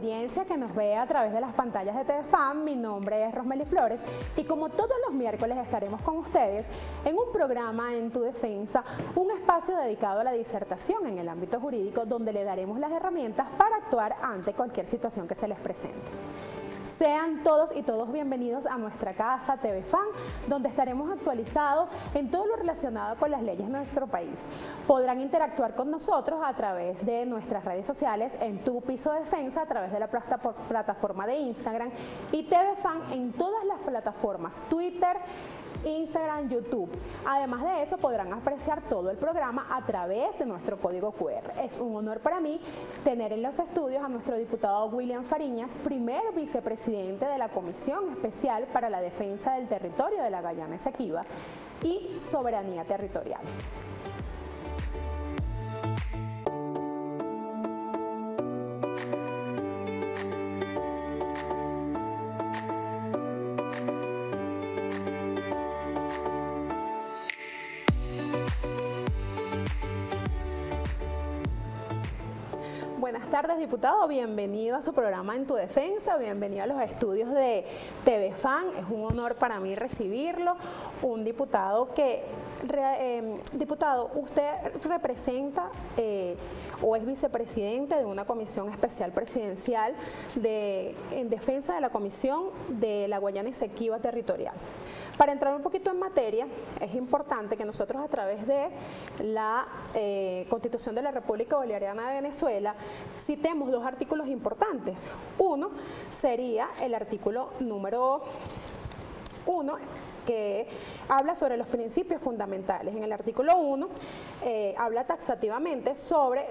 audiencia que nos ve a través de las pantallas de TVFAM. Mi nombre es Rosmeli Flores y como todos los miércoles estaremos con ustedes en un programa en tu defensa, un espacio dedicado a la disertación en el ámbito jurídico donde le daremos las herramientas para actuar ante cualquier situación que se les presente. Sean todos y todos bienvenidos a nuestra casa TV Fan, donde estaremos actualizados en todo lo relacionado con las leyes de nuestro país. Podrán interactuar con nosotros a través de nuestras redes sociales en Tu Piso Defensa, a través de la plataforma de Instagram y TV Fan en todas las plataformas, Twitter, Instagram, YouTube. Además de eso, podrán apreciar todo el programa a través de nuestro código QR. Es un honor para mí tener en los estudios a nuestro diputado William Fariñas, primer vicepresidente de la Comisión Especial para la Defensa del Territorio de la Guyana Esequiba y Soberanía Territorial. Diputado. Bienvenido a su programa En tu Defensa. Bienvenido a los estudios de TV Fan. Es un honor para mí recibirlo. Un diputado que, em, diputado, usted representa eh, o es vicepresidente de una comisión especial presidencial de, en defensa de la Comisión de la Guayana Esequiba Territorial. Para entrar un poquito en materia, es importante que nosotros a través de la eh, Constitución de la República Bolivariana de Venezuela citemos dos artículos importantes. Uno sería el artículo número uno que habla sobre los principios fundamentales. En el artículo 1 eh, habla taxativamente sobre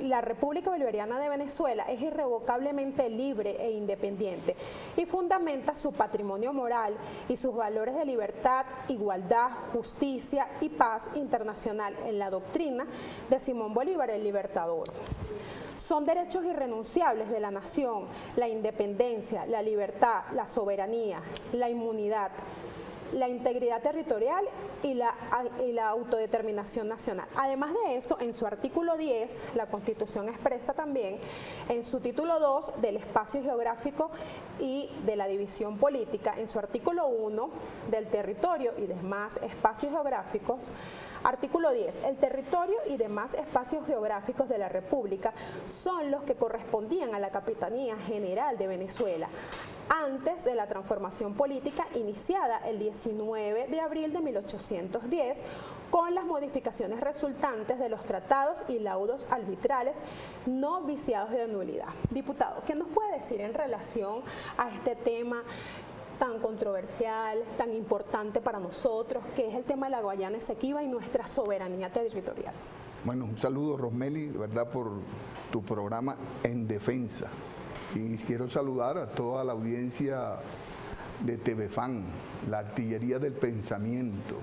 la República Bolivariana de Venezuela es irrevocablemente libre e independiente y fundamenta su patrimonio moral y sus valores de libertad, igualdad, justicia y paz internacional en la doctrina de Simón Bolívar el Libertador. Son derechos irrenunciables de la nación, la independencia, la libertad, la soberanía, la inmunidad, la integridad territorial y la, la, autodeterminación nacional. Además de eso, en su artículo 10, la Constitución expresa también, en su título 2 del espacio geográfico y de la división política, en su artículo 1 del territorio y demás espacios geográficos, Artículo 10. El territorio y demás espacios geográficos de la República son los que correspondían a la Capitanía General de Venezuela antes de la transformación política iniciada el 19 de abril de 1810 con las modificaciones resultantes de los tratados y laudos arbitrales no viciados de nulidad. Diputado, ¿qué nos puede decir en relación a este tema tan controversial, tan importante para nosotros, que es el tema de la Guayana Esequiba y nuestra soberanía territorial? Bueno, un saludo Rosmeli, verdad, por tu programa En Defensa. Y quiero saludar a toda la audiencia de TVFAN, la artillería del pensamiento,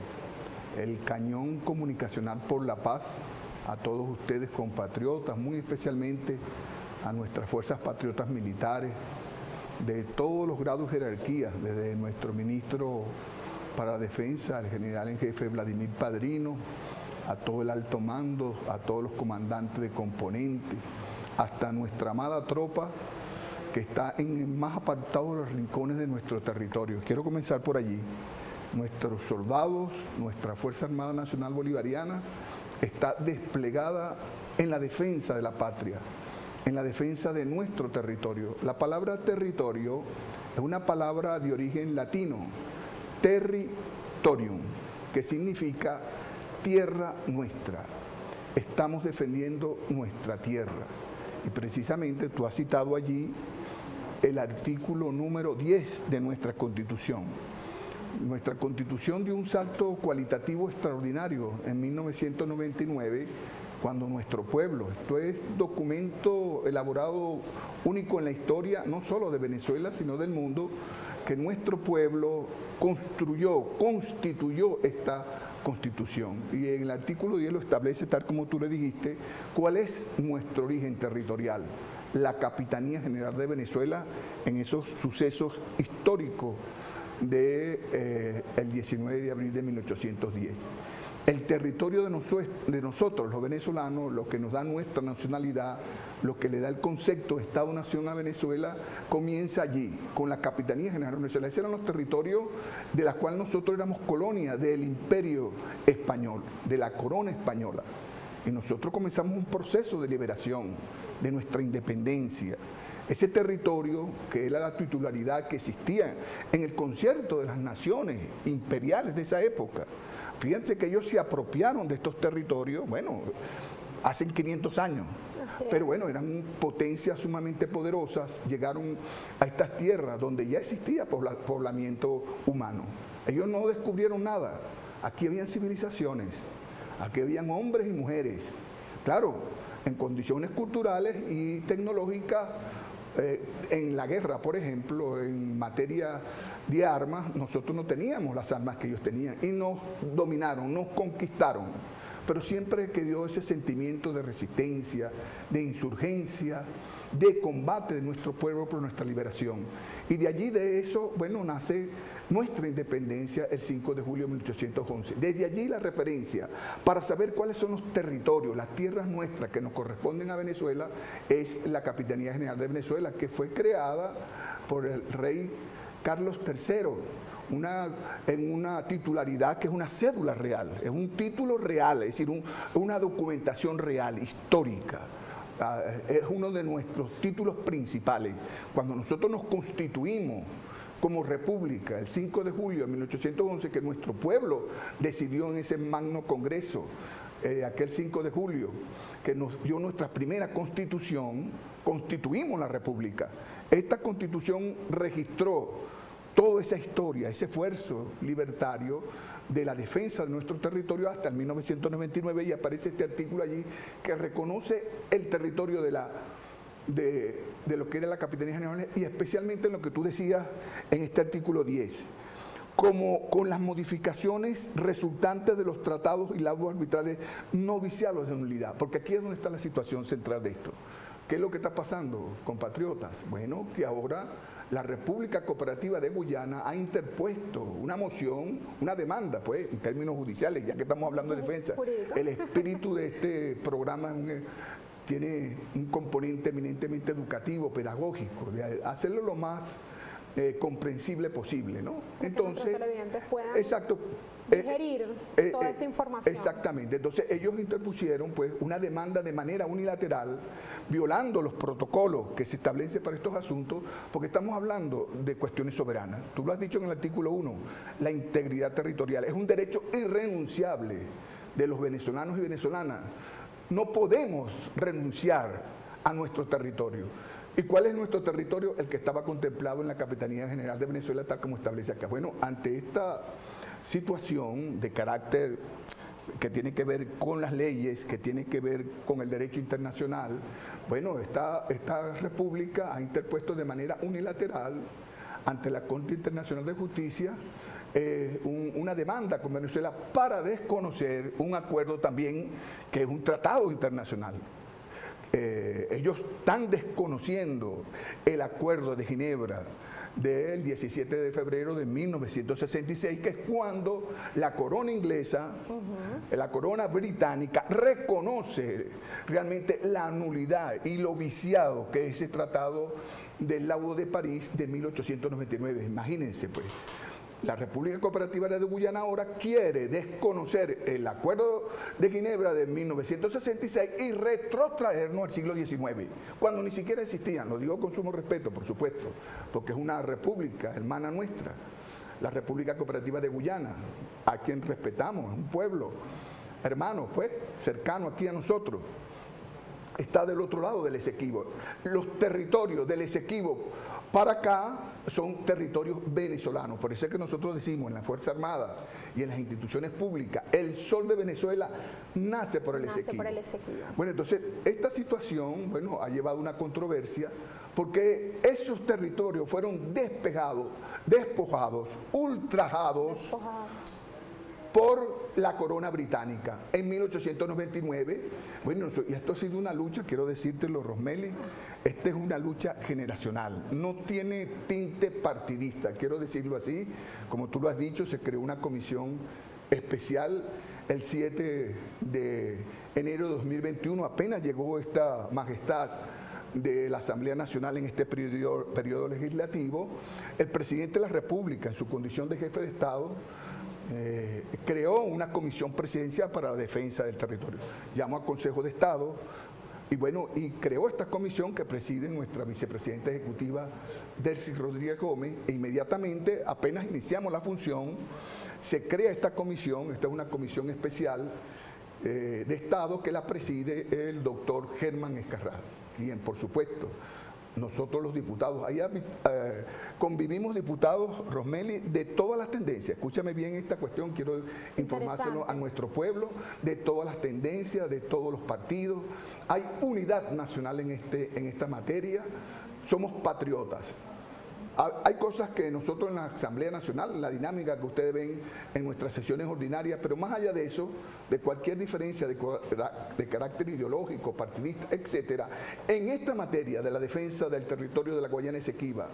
el cañón comunicacional por la paz, a todos ustedes compatriotas, muy especialmente a nuestras fuerzas patriotas militares, de todos los grados de jerarquía, desde nuestro ministro para la defensa, el general en jefe Vladimir Padrino, a todo el alto mando, a todos los comandantes de componentes, hasta nuestra amada tropa que está en el más apartado de los rincones de nuestro territorio. Quiero comenzar por allí. Nuestros soldados, nuestra Fuerza Armada Nacional Bolivariana está desplegada en la defensa de la patria, en la defensa de nuestro territorio. La palabra territorio es una palabra de origen latino, territorium, que significa tierra nuestra. Estamos defendiendo nuestra tierra. Y precisamente tú has citado allí el artículo número 10 de nuestra Constitución. Nuestra Constitución dio un salto cualitativo extraordinario en 1999 cuando nuestro pueblo, esto es documento elaborado único en la historia, no solo de Venezuela, sino del mundo, que nuestro pueblo construyó, constituyó esta constitución. Y en el artículo 10 lo establece, tal como tú le dijiste, cuál es nuestro origen territorial la Capitanía General de Venezuela en esos sucesos históricos del de, eh, 19 de abril de 1810. El territorio de, de, nosotros, los venezolanos, lo que nos da nuestra nacionalidad, lo que le da el concepto de Estado-Nación a Venezuela, comienza allí, con la Capitanía General de Venezuela. Esos eran los territorios de los cuales nosotros éramos colonia del imperio español, de la corona española. Y nosotros comenzamos un proceso de liberación de nuestra independencia. Ese territorio, que era la titularidad que existía en el concierto de las naciones imperiales de esa época, Fíjense que ellos se apropiaron de estos territorios, bueno, hace 500 años. Pero bueno, eran potencias sumamente poderosas, llegaron a estas tierras donde ya existía poblamiento humano. Ellos no descubrieron nada. Aquí habían civilizaciones, aquí habían hombres y mujeres. Claro, en condiciones culturales y tecnológicas eh, en la guerra, por ejemplo, en materia de armas, nosotros no teníamos las armas que ellos tenían y nos dominaron, nos conquistaron. Pero siempre quedó ese sentimiento de resistencia, de insurgencia, de combate de nuestro pueblo por nuestra liberación. Y de allí, de eso, bueno, nace nuestra independencia el 5 de julio de 1811. Desde allí la referencia para saber cuáles son los territorios, las tierras nuestras que nos corresponden a Venezuela, es la Capitanía General de Venezuela, que fue creada por el rey Carlos III, una, en una titularidad que es una cédula real, es un título real, es decir, una documentación real, histórica. Ah, es uno de nuestros títulos principales. Cuando nosotros nos constituimos como república el 5 de julio de 1811, que nuestro pueblo decidió en ese magno congreso, eh, aquel 5 de julio, que nos dio nuestra primera constitución, constituimos la república. Esta constitución registró toda esa historia, ese esfuerzo libertario de la defensa de nuestro territorio hasta el 1999 y aparece este artículo allí que reconoce el territorio de, la, de, lo que era la Capitanía General y especialmente en lo que tú decías en este artículo 10 como con las modificaciones resultantes de los tratados y laudos arbitrales no viciados de nulidad, porque aquí es donde está la situación central de esto. ¿Qué es lo que está pasando, compatriotas? Bueno, que ahora la República Cooperativa de Guyana ha interpuesto una moción, una demanda, pues, en términos judiciales, ya que estamos hablando de defensa. El espíritu de este programa tiene un componente eminentemente educativo, pedagógico, de hacerlo lo más eh, comprensible posible, ¿no? Entonces, puedan exacto, eh, digerir eh, toda esta información. Exactamente. Entonces ellos interpusieron, pues, una demanda de manera unilateral, violando los protocolos que se establecen para estos asuntos, porque estamos hablando de cuestiones soberanas. Tú lo has dicho en el artículo 1, la integridad territorial es un derecho irrenunciable de los venezolanos y venezolanas. No podemos renunciar a nuestro territorio. ¿Y cuál es nuestro territorio? El que estaba contemplado en la Capitanía General de Venezuela, tal como establece acá. Bueno, ante esta situación de carácter que tiene que ver con las leyes, que tiene que ver con el derecho internacional, bueno, esta, esta república ha interpuesto de manera unilateral ante la Corte Internacional de Justicia eh, una demanda con Venezuela para desconocer un acuerdo también que es un tratado internacional. Eh, ellos están desconociendo el acuerdo de Ginebra del 17 de febrero de 1966, que es cuando la corona inglesa, la corona británica, reconoce realmente la nulidad y lo viciado que es ese tratado del laudo de París de 1899. Imagínense, pues. La República Cooperativa de Guyana ahora quiere desconocer el Acuerdo de Ginebra de 1966 y retrotraernos al siglo XIX, cuando ni siquiera existían, lo digo con sumo respeto, por supuesto, porque es una república hermana nuestra, la República Cooperativa de Guyana, a quien respetamos, es un pueblo hermano, pues, cercano aquí a nosotros está del otro lado del Esequibo. Los territorios del Esequibo para acá son territorios venezolanos. Por eso es que nosotros decimos en la Fuerza Armada y en las instituciones públicas, el sol de Venezuela nace por el nace Por el Bueno, entonces esta situación, bueno, ha llevado una controversia porque esos territorios fueron despejados, despojados, ultrajados por la corona británica en 1899. Bueno, y esto ha sido una lucha, quiero decírtelo, Rosmeli, esta es una lucha generacional, no tiene tinte partidista, quiero decirlo así, como tú lo has dicho, se creó una comisión especial el 7 de enero de 2021, apenas llegó esta majestad de la Asamblea Nacional en este periodo, periodo legislativo, el presidente de la República, en su condición de jefe de Estado, eh, creó una comisión presidencial para la defensa del territorio. Llamó a Consejo de Estado y bueno, y creó esta comisión que preside nuestra vicepresidenta ejecutiva Delcy Rodríguez Gómez e inmediatamente, apenas iniciamos la función, se crea esta comisión, esta es una comisión especial eh, de Estado que la preside el doctor Germán Escarraz, quien por supuesto nosotros los diputados, ahí eh, convivimos diputados, Rosmeli, de todas las tendencias. Escúchame bien esta cuestión, quiero informárselo a nuestro pueblo, de todas las tendencias, de todos los partidos. Hay unidad nacional en, este, en esta materia, somos patriotas. Hay cosas que nosotros en la Asamblea Nacional, la dinámica que ustedes ven en nuestras sesiones ordinarias, pero más allá de eso, de cualquier diferencia de, carácter ideológico, partidista, etcétera, en esta materia de la defensa del territorio de la Guayana Esequiba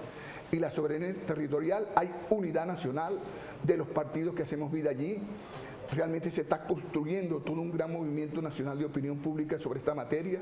y la soberanía territorial hay unidad nacional de los partidos que hacemos vida allí. Realmente se está construyendo todo un gran movimiento nacional de opinión pública sobre esta materia.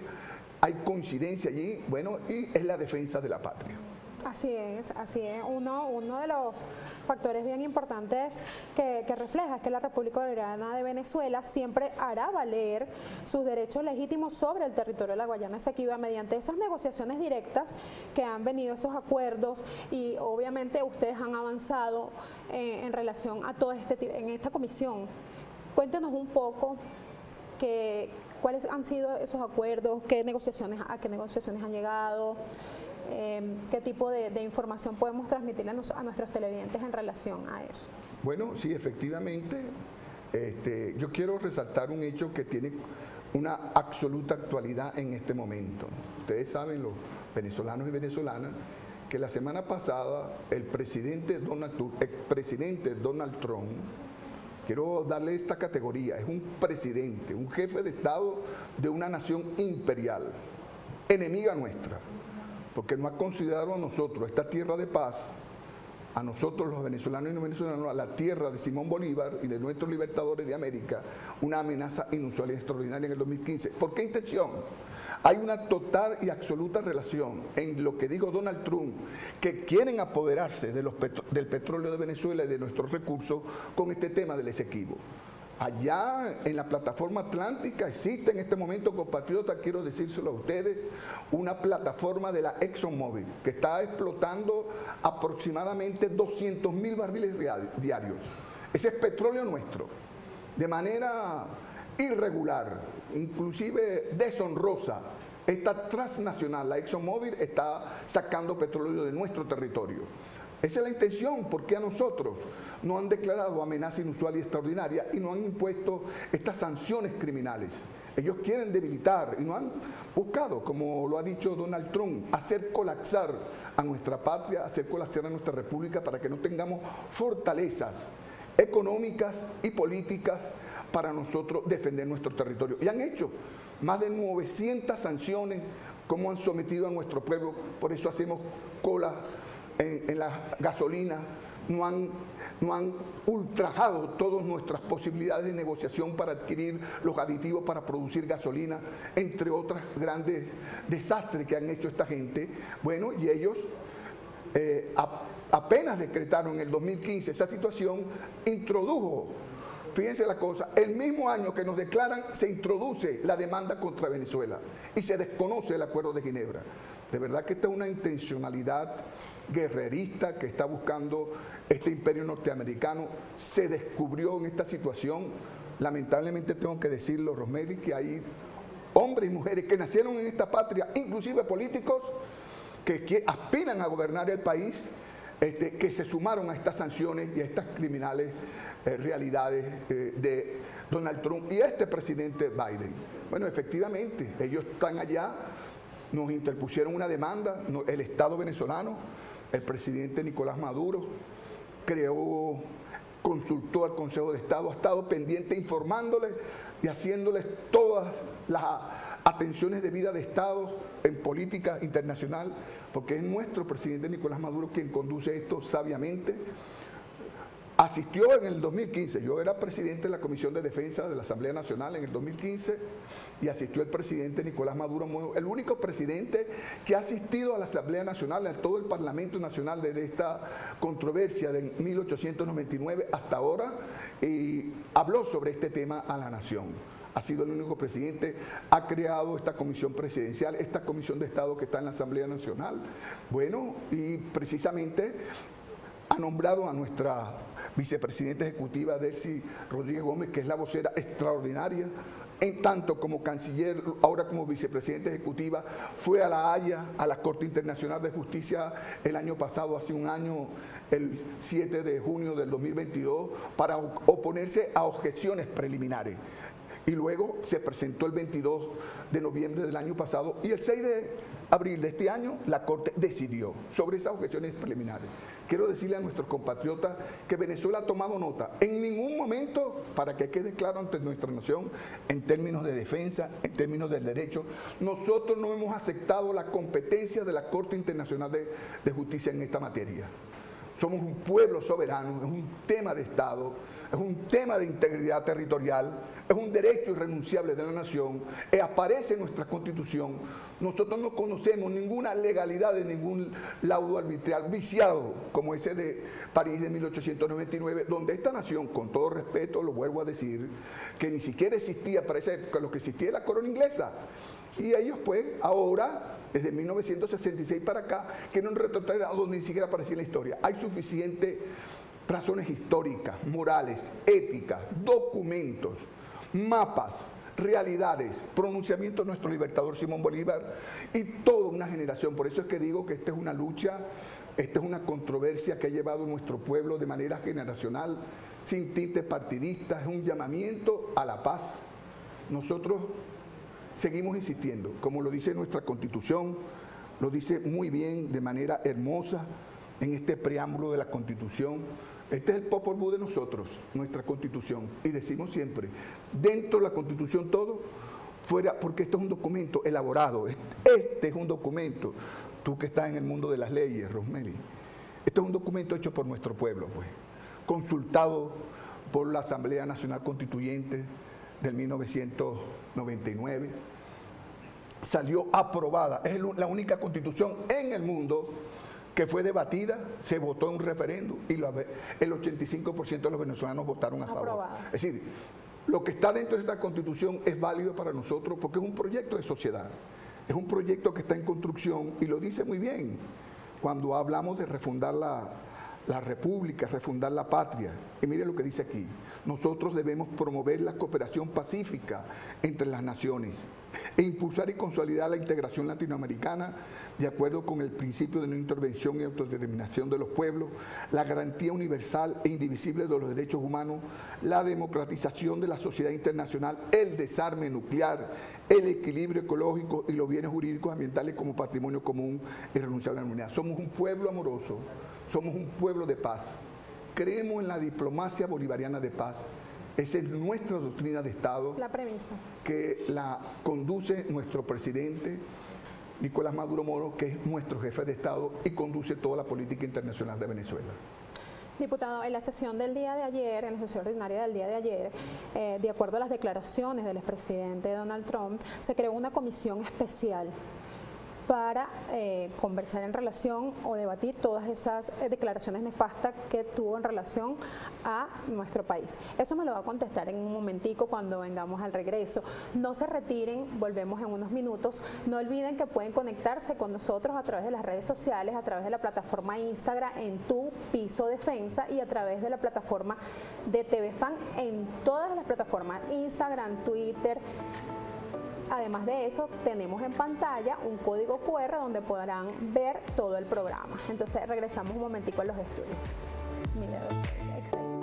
Hay coincidencia allí, bueno, y es la defensa de la patria. Así es, así es. Uno, uno de los factores bien importantes que, refleja es que la República Bolivariana de Venezuela siempre hará valer sus derechos legítimos sobre el territorio de la Guayana Esequiba mediante esas negociaciones directas que han venido esos acuerdos y obviamente ustedes han avanzado eh, en relación a todo este en esta comisión. Cuéntenos un poco que, cuáles han sido esos acuerdos, qué negociaciones, a qué negociaciones han llegado. Em, qué tipo de, información podemos transmitirle a, nuestros televidentes en relación a eso. Bueno, sí, efectivamente, este, yo quiero resaltar un hecho que tiene una absoluta actualidad en este momento. Ustedes saben, los venezolanos y venezolanas, que la semana pasada el presidente Donald, expresidente Donald Trump, quiero darle esta categoría, es un presidente, un jefe de Estado de una nación imperial, enemiga nuestra, porque no ha considerado a nosotros, esta tierra de paz, a nosotros los venezolanos y no venezolanos, a la tierra de Simón Bolívar y de nuestros libertadores de América, una amenaza inusual y extraordinaria en el 2015. ¿Por qué intención? Hay una total y absoluta relación en lo que dijo Donald Trump, que quieren apoderarse de los del petróleo de Venezuela y de nuestros recursos con este tema del Esequibo. Allá en la plataforma atlántica existe en este momento, compatriotas, quiero decírselo a ustedes, una plataforma de la ExxonMobil que está explotando aproximadamente 200 mil barriles diarios. Ese es petróleo nuestro, de manera irregular, inclusive deshonrosa. Esta transnacional, la ExxonMobil, está sacando petróleo de nuestro territorio. Esa es la intención, porque a nosotros no han declarado amenaza inusual y extraordinaria y no han impuesto estas sanciones criminales. Ellos quieren debilitar y no han buscado, como lo ha dicho Donald Trump, hacer colapsar a nuestra patria, hacer colapsar a nuestra república para que no tengamos fortalezas económicas y políticas para nosotros defender nuestro territorio. Y han hecho más de 900 sanciones como han sometido a nuestro pueblo, por eso hacemos cola en, la gasolina, no han, no han ultrajado todas nuestras posibilidades de negociación para adquirir los aditivos para producir gasolina, entre otras grandes desastres que han hecho esta gente. Bueno, y ellos eh, apenas decretaron en el 2015 esa situación, introdujo fíjense la cosa, el mismo año que nos declaran se introduce la demanda contra Venezuela y se desconoce el acuerdo de Ginebra. De verdad que esta es una intencionalidad guerrerista que está buscando este imperio norteamericano. Se descubrió en esta situación, lamentablemente tengo que decirlo, Rosmeli, que hay hombres y mujeres que nacieron en esta patria, inclusive políticos, que, aspiran a gobernar el país, este, que se sumaron a estas sanciones y a estas criminales eh, realidades eh, de Donald Trump y este presidente Biden. Bueno, efectivamente, ellos están allá nos interpusieron una demanda, el Estado venezolano, el presidente Nicolás Maduro creó, consultó al Consejo de Estado, ha estado pendiente informándoles y haciéndoles todas las atenciones de vida de Estado en política internacional, porque es nuestro presidente Nicolás Maduro quien conduce esto sabiamente. Asistió en el 2015, yo era presidente de la Comisión de Defensa de la Asamblea Nacional en el 2015 y asistió el presidente Nicolás Maduro, el único presidente que ha asistido a la Asamblea Nacional, a todo el Parlamento Nacional desde esta controversia de 1899 hasta ahora, y habló sobre este tema a la nación ha sido el único presidente, ha creado esta comisión presidencial, esta comisión de Estado que está en la Asamblea Nacional. Bueno, y precisamente ha nombrado a nuestra vicepresidenta ejecutiva Delcy Rodríguez Gómez, que es la vocera extraordinaria, en tanto como canciller, ahora como vicepresidenta ejecutiva, fue a La Haya, a la Corte Internacional de Justicia el año pasado, hace un año, el 7 de junio del 2022, para oponerse a objeciones preliminares y luego se presentó el 22 de noviembre del año pasado y el 6 de abril de este año la Corte decidió sobre esas objeciones preliminares. Quiero decirle a nuestros compatriotas que Venezuela ha tomado nota. En ningún momento, para que quede claro ante nuestra nación, en términos de defensa, en términos del derecho, nosotros no hemos aceptado la competencia de la Corte Internacional de, de Justicia en esta materia. Somos un pueblo soberano, es un tema de Estado, es un tema de integridad territorial, es un derecho irrenunciable de la nación, y aparece en nuestra constitución. Nosotros no conocemos ninguna legalidad de ningún laudo arbitral viciado como ese de París de 1899, donde esta nación, con todo respeto, lo vuelvo a decir, que ni siquiera existía para esa época lo que existía la corona inglesa. Y ellos pues ahora, desde 1966 para acá, quieren retroceder a donde ni siquiera aparecía en la historia. Hay suficiente razones históricas, morales, éticas, documentos, mapas, realidades, pronunciamientos de nuestro libertador Simón Bolívar y toda una generación. Por eso es que digo que esta es una lucha, esta es una controversia que ha llevado nuestro pueblo de manera generacional, sin tintes partidistas, es un llamamiento a la paz. Nosotros seguimos insistiendo, como lo dice nuestra constitución, lo dice muy bien, de manera hermosa, en este preámbulo de la constitución, este es el Popol Vuh de nosotros, nuestra constitución. Y decimos siempre, dentro de la constitución todo, fuera, porque esto es un documento elaborado, este es un documento, tú que estás en el mundo de las leyes, Rosmeli, este es un documento hecho por nuestro pueblo, pues, consultado por la Asamblea Nacional Constituyente del 1999, salió aprobada, es la única constitución en el mundo que fue debatida, se votó en un referéndum y el 85% de los venezolanos votaron a favor. Es decir, lo que está dentro de esta constitución es válido para nosotros porque es un proyecto de sociedad, es un proyecto que está en construcción y lo dice muy bien cuando hablamos de refundar la, la república, refundar la patria. Y mire lo que dice aquí, nosotros debemos promover la cooperación pacífica entre las naciones e impulsar y consolidar la integración latinoamericana de acuerdo con el principio de no intervención y autodeterminación de los pueblos, la garantía universal e indivisible de los derechos humanos, la democratización de la sociedad internacional, el desarme nuclear, el equilibrio ecológico y los bienes jurídicos ambientales como patrimonio común irrenunciable a la humanidad. Somos un pueblo amoroso, somos un pueblo de paz. Creemos en la diplomacia bolivariana de paz esa es nuestra doctrina de Estado. La premisa. Que la conduce nuestro presidente Nicolás Maduro Moro, que es nuestro jefe de Estado y conduce toda la política internacional de Venezuela. Diputado, en la sesión del día de ayer, en la sesión ordinaria del día de ayer, eh, de acuerdo a las declaraciones del expresidente Donald Trump, se creó una comisión especial para eh, conversar en relación o debatir todas esas eh, declaraciones nefastas que tuvo en relación a nuestro país. Eso me lo va a contestar en un momentico cuando vengamos al regreso. No se retiren, volvemos en unos minutos. No olviden que pueden conectarse con nosotros a través de las redes sociales, a través de la plataforma Instagram en tu piso defensa y a través de la plataforma de TV Fan en todas las plataformas Instagram, Twitter, Además de eso, tenemos en pantalla un código QR donde podrán ver todo el programa. Entonces, regresamos un momentico a los estudios. en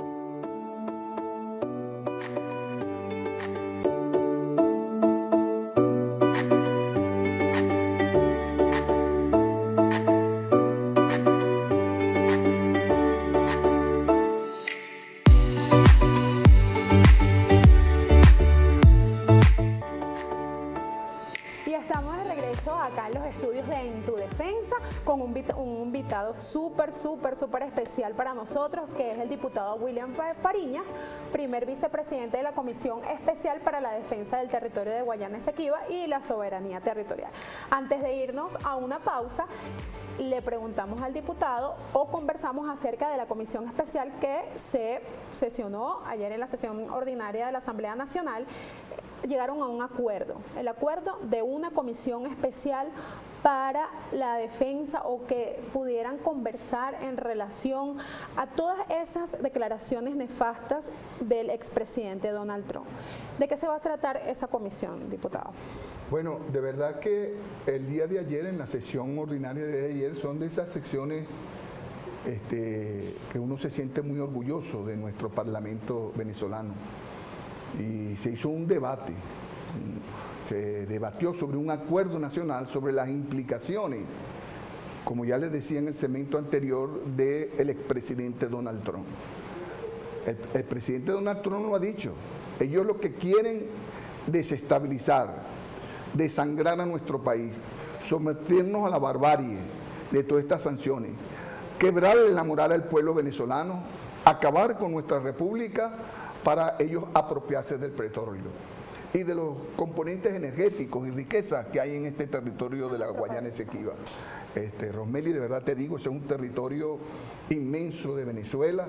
invitado súper, súper, súper especial para nosotros, que es el diputado William Fariña, primer vicepresidente de la Comisión Especial para la Defensa del Territorio de Guayana Esequiba y la Soberanía Territorial. Antes de irnos a una pausa, le preguntamos al diputado o conversamos acerca de la comisión especial que se sesionó ayer en la sesión ordinaria de la Asamblea Nacional llegaron a un acuerdo, el acuerdo de una comisión especial para la defensa o que pudieran conversar en relación a todas esas declaraciones nefastas del expresidente Donald Trump. ¿De qué se va a tratar esa comisión, diputado? Bueno, de verdad que el día de ayer, en la sesión ordinaria de ayer, son de esas secciones este, que uno se siente muy orgulloso de nuestro Parlamento venezolano y se hizo un debate, se debatió sobre un acuerdo nacional sobre las implicaciones, como ya les decía en el segmento anterior, del expresidente Donald Trump. El, presidente Donald Trump lo ha dicho, ellos lo que quieren desestabilizar, desangrar a nuestro país, someternos a la barbarie de todas estas sanciones, quebrarle la moral al pueblo venezolano, acabar con nuestra república para ellos apropiarse del petróleo y de los componentes energéticos y riquezas que hay en este territorio de la Guayana Esequiba. Este, Rosmeli, de verdad te digo, es un territorio inmenso de Venezuela,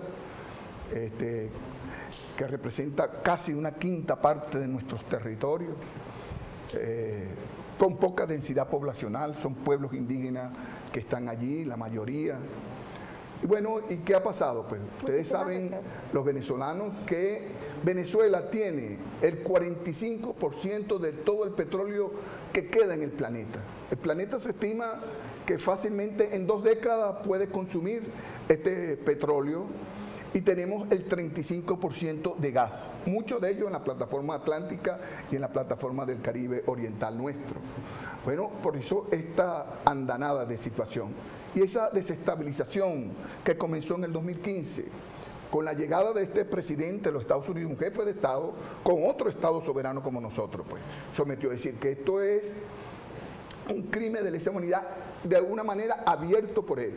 este, que representa casi una quinta parte de nuestros territorios, eh, con poca densidad poblacional, son pueblos indígenas que están allí, la mayoría, y bueno, ¿y qué ha pasado? Pues ustedes saben, los venezolanos, que Venezuela tiene el 45% de todo el petróleo que queda en el planeta. El planeta se estima que fácilmente en dos décadas puede consumir este petróleo y tenemos el 35% de gas, mucho de ello en la plataforma atlántica y en la plataforma del Caribe Oriental nuestro. Bueno, por eso esta andanada de situación y esa desestabilización que comenzó en el 2015 con la llegada de este presidente de los Estados Unidos, un jefe de Estado, con otro Estado soberano como nosotros, pues sometió a decir que esto es un crimen de lesa humanidad de alguna manera abierto por él.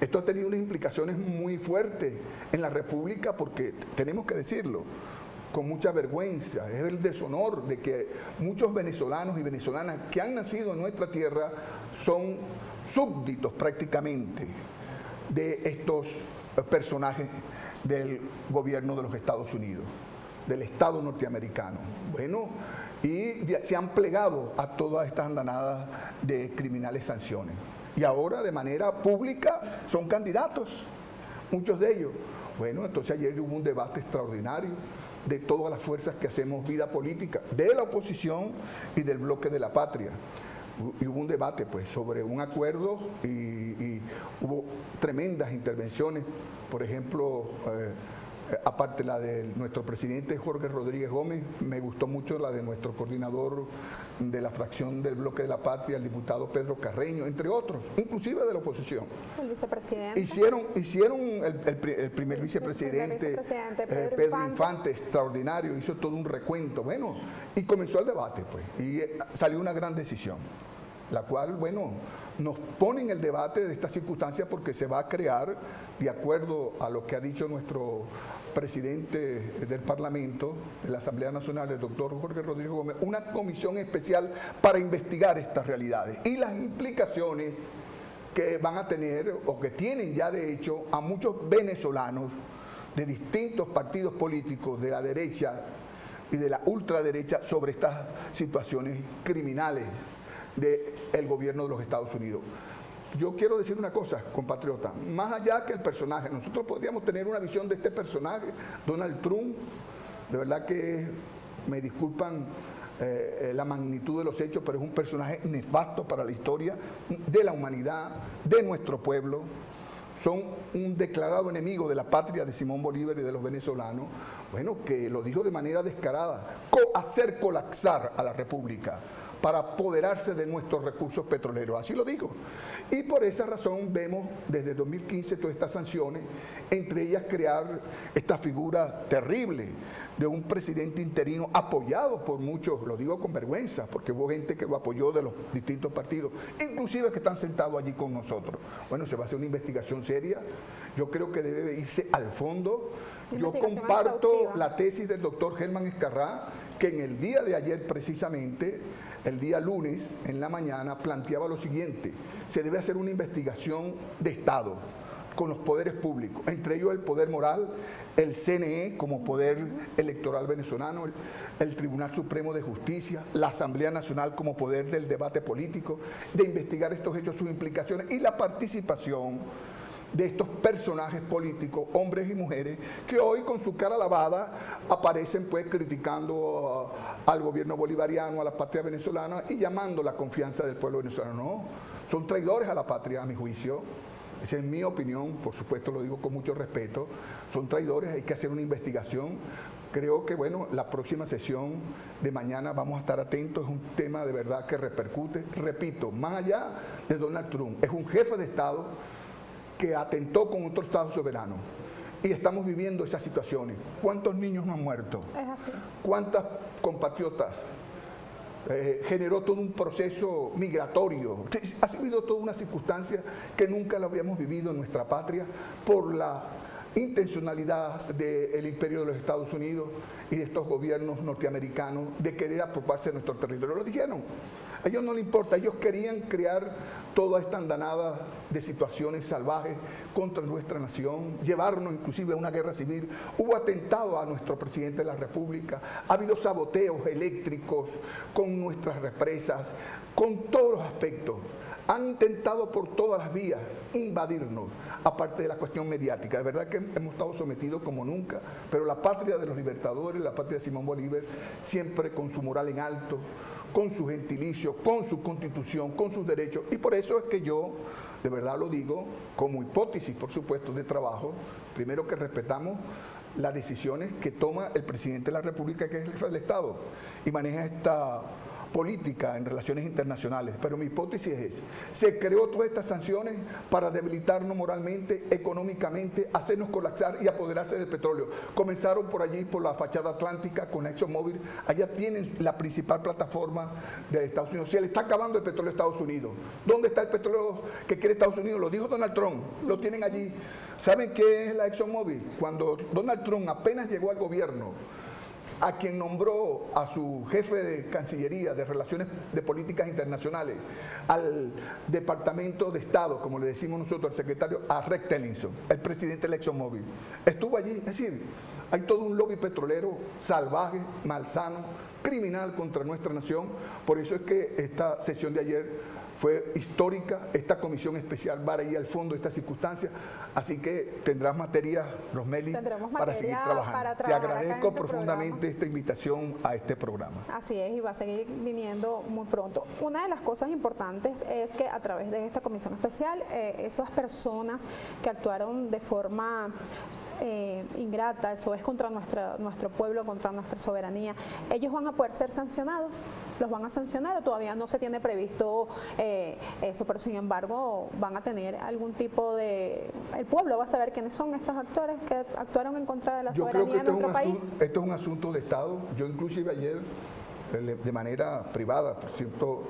Esto ha tenido unas implicaciones muy fuertes en la República porque tenemos que decirlo con mucha vergüenza, es el deshonor de que muchos venezolanos y venezolanas que han nacido en nuestra tierra son súbditos prácticamente de estos personajes del gobierno de los Estados Unidos, del Estado norteamericano. Bueno, y se han plegado a todas estas andanadas de criminales sanciones. Y ahora de manera pública son candidatos, muchos de ellos. Bueno, entonces ayer hubo un debate extraordinario de todas las fuerzas que hacemos vida política, de la oposición y del bloque de la patria y hubo un debate pues sobre un acuerdo y, hubo tremendas intervenciones, por ejemplo, eh, aparte la de nuestro presidente Jorge Rodríguez Gómez, me gustó mucho la de nuestro coordinador de la fracción del Bloque de la Patria, el diputado Pedro Carreño, entre otros, inclusive de la oposición. El vicepresidente. Hicieron, hicieron el, primer vicepresidente, eh, Pedro, Infante. extraordinario, hizo todo un recuento, bueno, y comenzó el debate, pues, y eh, salió una gran decisión la cual, bueno, nos pone en el debate de esta circunstancia porque se va a crear, de acuerdo a lo que ha dicho nuestro presidente del Parlamento, de la Asamblea Nacional, el doctor Jorge Rodríguez Gómez, una comisión especial para investigar estas realidades y las implicaciones que van a tener o que tienen ya de hecho a muchos venezolanos de distintos partidos políticos de la derecha y de la ultraderecha sobre estas situaciones criminales del gobierno de los Estados Unidos. Yo quiero decir una cosa, compatriota, más allá que el personaje, nosotros podríamos tener una visión de este personaje, Donald Trump, de verdad que me disculpan eh, la magnitud de los hechos, pero es un personaje nefasto para la historia de la humanidad, de nuestro pueblo. Son un declarado enemigo de la patria de Simón Bolívar y de los venezolanos, bueno, que lo dijo de manera descarada, hacer colapsar a la República para apoderarse de nuestros recursos petroleros. Así lo digo. Y por esa razón vemos desde 2015 todas estas sanciones, entre ellas crear esta figura terrible de un presidente interino apoyado por muchos, lo digo con vergüenza, porque hubo gente que lo apoyó de los distintos partidos, inclusive que están sentados allí con nosotros. Bueno, se va a hacer una investigación seria, yo creo que debe irse al fondo. Yo comparto la tesis del doctor Germán Escarrá, que en el día de ayer precisamente, el día lunes en la mañana, planteaba lo siguiente, se debe hacer una investigación de Estado con los poderes públicos, entre ellos el poder moral, el CNE como poder electoral venezolano, el, Tribunal Supremo de Justicia, la Asamblea Nacional como poder del debate político, de investigar estos hechos, sus implicaciones y la participación de estos personajes políticos, hombres y mujeres, que hoy con su cara lavada aparecen pues criticando al gobierno bolivariano, a la patria venezolana y llamando la confianza del pueblo venezolano. No, son traidores a la patria, a mi juicio. Esa es mi opinión, por supuesto lo digo con mucho respeto. Son traidores, hay que hacer una investigación. Creo que, bueno, la próxima sesión de mañana vamos a estar atentos. Es un tema de verdad que repercute. Repito, más allá de Donald Trump, es un jefe de Estado que atentó con otro Estado soberano. Y estamos viviendo esas situaciones. ¿Cuántos niños no han muerto? Es así. ¿Cuántas compatriotas eh, generó todo un proceso migratorio. Ha sido toda una circunstancia que nunca la habíamos vivido en nuestra patria por la intencionalidad del imperio de los Estados Unidos y de estos gobiernos norteamericanos de querer apropiarse de nuestro territorio. Lo dijeron. A ellos no les importa, ellos querían crear toda esta andanada de situaciones salvajes contra nuestra nación, llevarnos inclusive a una guerra civil. Hubo atentado a nuestro presidente de la República, ha habido saboteos eléctricos con nuestras represas, con todos los aspectos han intentado por todas las vías invadirnos, aparte de la cuestión mediática. De verdad que hemos estado sometidos como nunca, pero la patria de los libertadores, la patria de Simón Bolívar, siempre con su moral en alto, con su gentilicio, con su constitución, con sus derechos. Y por eso es que yo, de verdad lo digo, como hipótesis, por supuesto, de trabajo, primero que respetamos las decisiones que toma el presidente de la República, que es el jefe del Estado, y maneja esta política en relaciones internacionales, pero mi hipótesis es, se creó todas estas sanciones para debilitarnos moralmente, económicamente, hacernos colapsar y apoderarse del petróleo. Comenzaron por allí, por la fachada atlántica con ExxonMobil, allá tienen la principal plataforma de Estados Unidos. Se le está acabando el petróleo de Estados Unidos. ¿Dónde está el petróleo que quiere Estados Unidos? Lo dijo Donald Trump, lo tienen allí. ¿Saben qué es la ExxonMobil? Cuando Donald Trump apenas llegó al gobierno, a quien nombró a su jefe de Cancillería de Relaciones de Políticas Internacionales, al Departamento de Estado, como le decimos nosotros al secretario, a Rex el presidente de ExxonMobil. Estuvo allí, es decir, hay todo un lobby petrolero salvaje, malsano, criminal contra nuestra nación. Por eso es que esta sesión de ayer fue histórica, esta comisión especial va a ir al fondo de esta circunstancia, así que tendrás materia, Rosmeli, para seguir trabajando. Te agradezco este profundamente esta invitación a este programa. Así es, y va a seguir viniendo muy pronto. Una de las cosas importantes es que a través de esta comisión especial, eh, esas personas que actuaron de forma eh, ingrata, eso es contra nuestra, nuestro pueblo, contra nuestra soberanía, ellos van a poder ser sancionados, los van a sancionar o todavía no se tiene previsto eh, eso, pero sin embargo van a tener algún tipo de... El pueblo va a saber quiénes son estos actores que actuaron en contra de la soberanía de nuestro país. esto es un asunto de Estado. Yo inclusive ayer, eh, de manera privada, por cierto,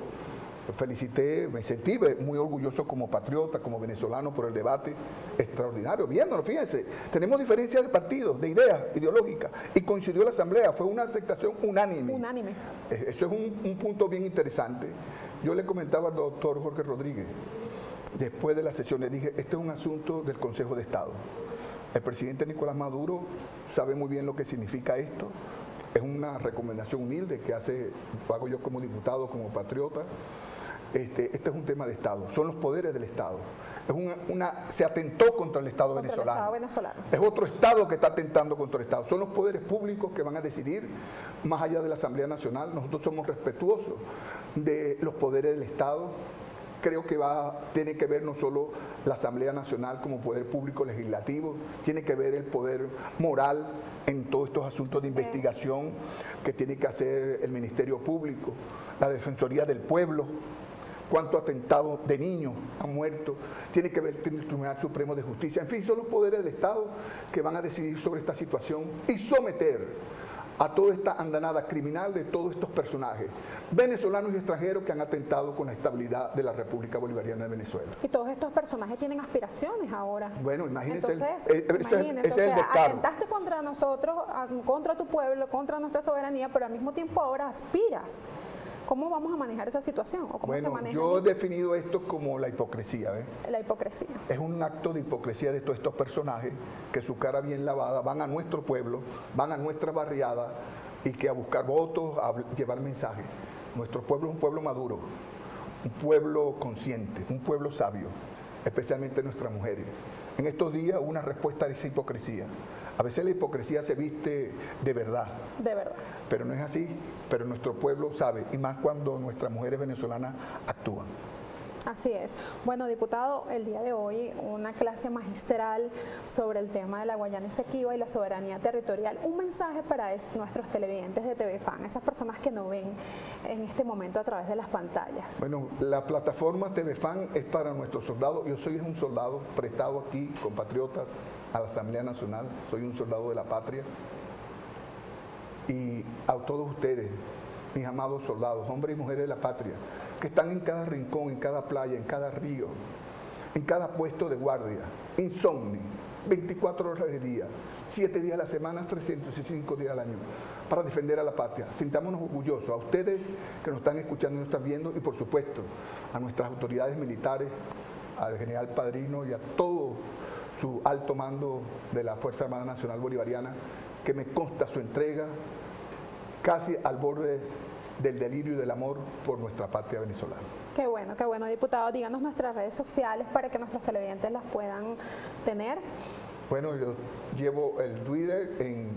felicité, me sentí muy orgulloso como patriota, como venezolano por el debate extraordinario. Viéndolo, fíjense, tenemos diferencias de partidos, de ideas ideológicas, y coincidió la Asamblea, fue una aceptación unánime. Unánime. Eh, eso es un, punto bien interesante. Yo le comentaba al doctor Jorge Rodríguez, después de la sesión, le dije, este es un asunto del Consejo de Estado. El presidente Nicolás Maduro sabe muy bien lo que significa esto. Es una recomendación humilde que hace, hago yo como diputado, como patriota. Este, este, es un tema de Estado, son los poderes del Estado. Es una, se atentó contra el Estado, venezolano. Es otro Estado que está atentando contra el Estado. Son los poderes públicos que van a decidir, más allá de la Asamblea Nacional. Nosotros somos respetuosos de los poderes del Estado creo que va, tiene que ver no solo la Asamblea Nacional como poder público legislativo, tiene que ver el poder moral en todos estos asuntos de investigación que tiene que hacer el Ministerio Público, la Defensoría del Pueblo, cuántos atentados de niños han muerto, tiene que ver el Tribunal Supremo de Justicia, en fin, son los poderes del Estado que van a decidir sobre esta situación y someter a toda esta andanada criminal de todos estos personajes, venezolanos y extranjeros que han atentado con la estabilidad de la República Bolivariana de Venezuela. Y todos estos personajes tienen aspiraciones ahora. Bueno, imagínense. Entonces, eh, imagínense, atentaste contra nosotros, contra tu pueblo, contra nuestra soberanía, pero al mismo tiempo ahora aspiras ¿Cómo vamos a manejar esa situación? ¿O cómo bueno, se maneja yo he definido esto como la hipocresía. ¿ves? La hipocresía. Es un acto de hipocresía de todos estos personajes que su cara bien lavada van a nuestro pueblo, van a nuestra barriada y que a buscar votos, a llevar mensajes. Nuestro pueblo es un pueblo maduro, un pueblo consciente, un pueblo sabio, especialmente nuestras mujeres. En estos días una respuesta a esa hipocresía. A veces la hipocresía se viste de verdad. De verdad. Pero no es así. Pero nuestro pueblo sabe, y más cuando nuestras mujeres venezolanas actúan. Así es. Bueno, diputado, el día de hoy una clase magistral sobre el tema de la Guayana Esequiba y la soberanía territorial. Un mensaje para nuestros televidentes de TVFAN, esas personas que no ven en este momento a través de las pantallas. Bueno, la plataforma TVFAN es para nuestros soldados. Yo soy un soldado prestado aquí, compatriotas, a la Asamblea Nacional. Soy un soldado de la patria. Y a todos ustedes, mis amados soldados, hombres y mujeres de la patria, que están en cada rincón, en cada playa, en cada río, en cada puesto de guardia, insomnio, 24 horas al día, 7 días a la semana, 305 días al año, para defender a la patria. Sintámonos orgullosos, a ustedes que nos están escuchando y nos están viendo, y por supuesto a nuestras autoridades militares, al general Padrino y a todo su alto mando de la Fuerza Armada Nacional Bolivariana, que me consta su entrega casi al borde del delirio y del amor por nuestra patria venezolana. Qué bueno, qué bueno, diputado. Díganos nuestras redes sociales para que nuestros televidentes las puedan tener. Bueno, yo llevo el Twitter en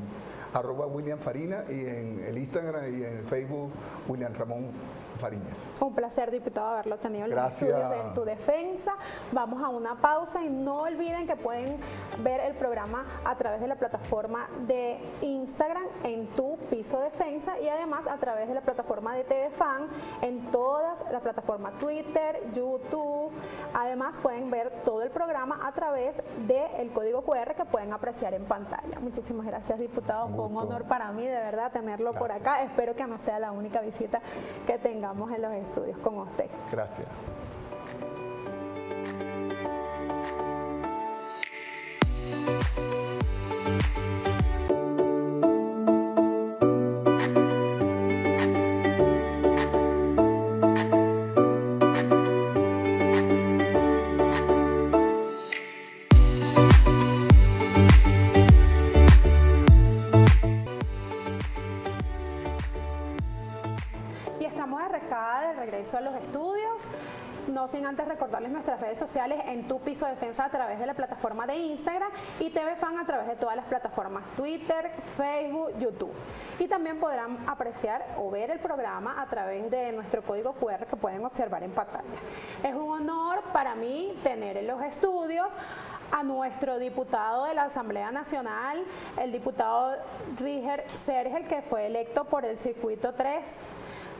arroba William Farina y en el Instagram y en el Facebook William Ramón Fariñas. Un placer, diputado, haberlo tenido en los estudios de Tu Defensa. Vamos a una pausa y no olviden que pueden ver el programa a través de la plataforma de Instagram en Tu Piso Defensa y además a través de la plataforma de TV Fan en todas las plataformas Twitter, YouTube. Además pueden ver todo el programa a través del código QR que pueden apreciar en pantalla. Muchísimas gracias, diputado. Fue un honor para mí, de verdad, tenerlo por acá. Espero que no sea la única visita que tenga en los estudios con usted. Gracias. Sin antes recordarles nuestras redes sociales en Tu Piso Defensa a través de la plataforma de Instagram y TV Fan a través de todas las plataformas Twitter, Facebook, YouTube. Y también podrán apreciar o ver el programa a través de nuestro código QR que pueden observar en pantalla. Es un honor para mí tener en los estudios a nuestro diputado de la Asamblea Nacional, el diputado Riger Sergel, que fue electo por el Circuito 3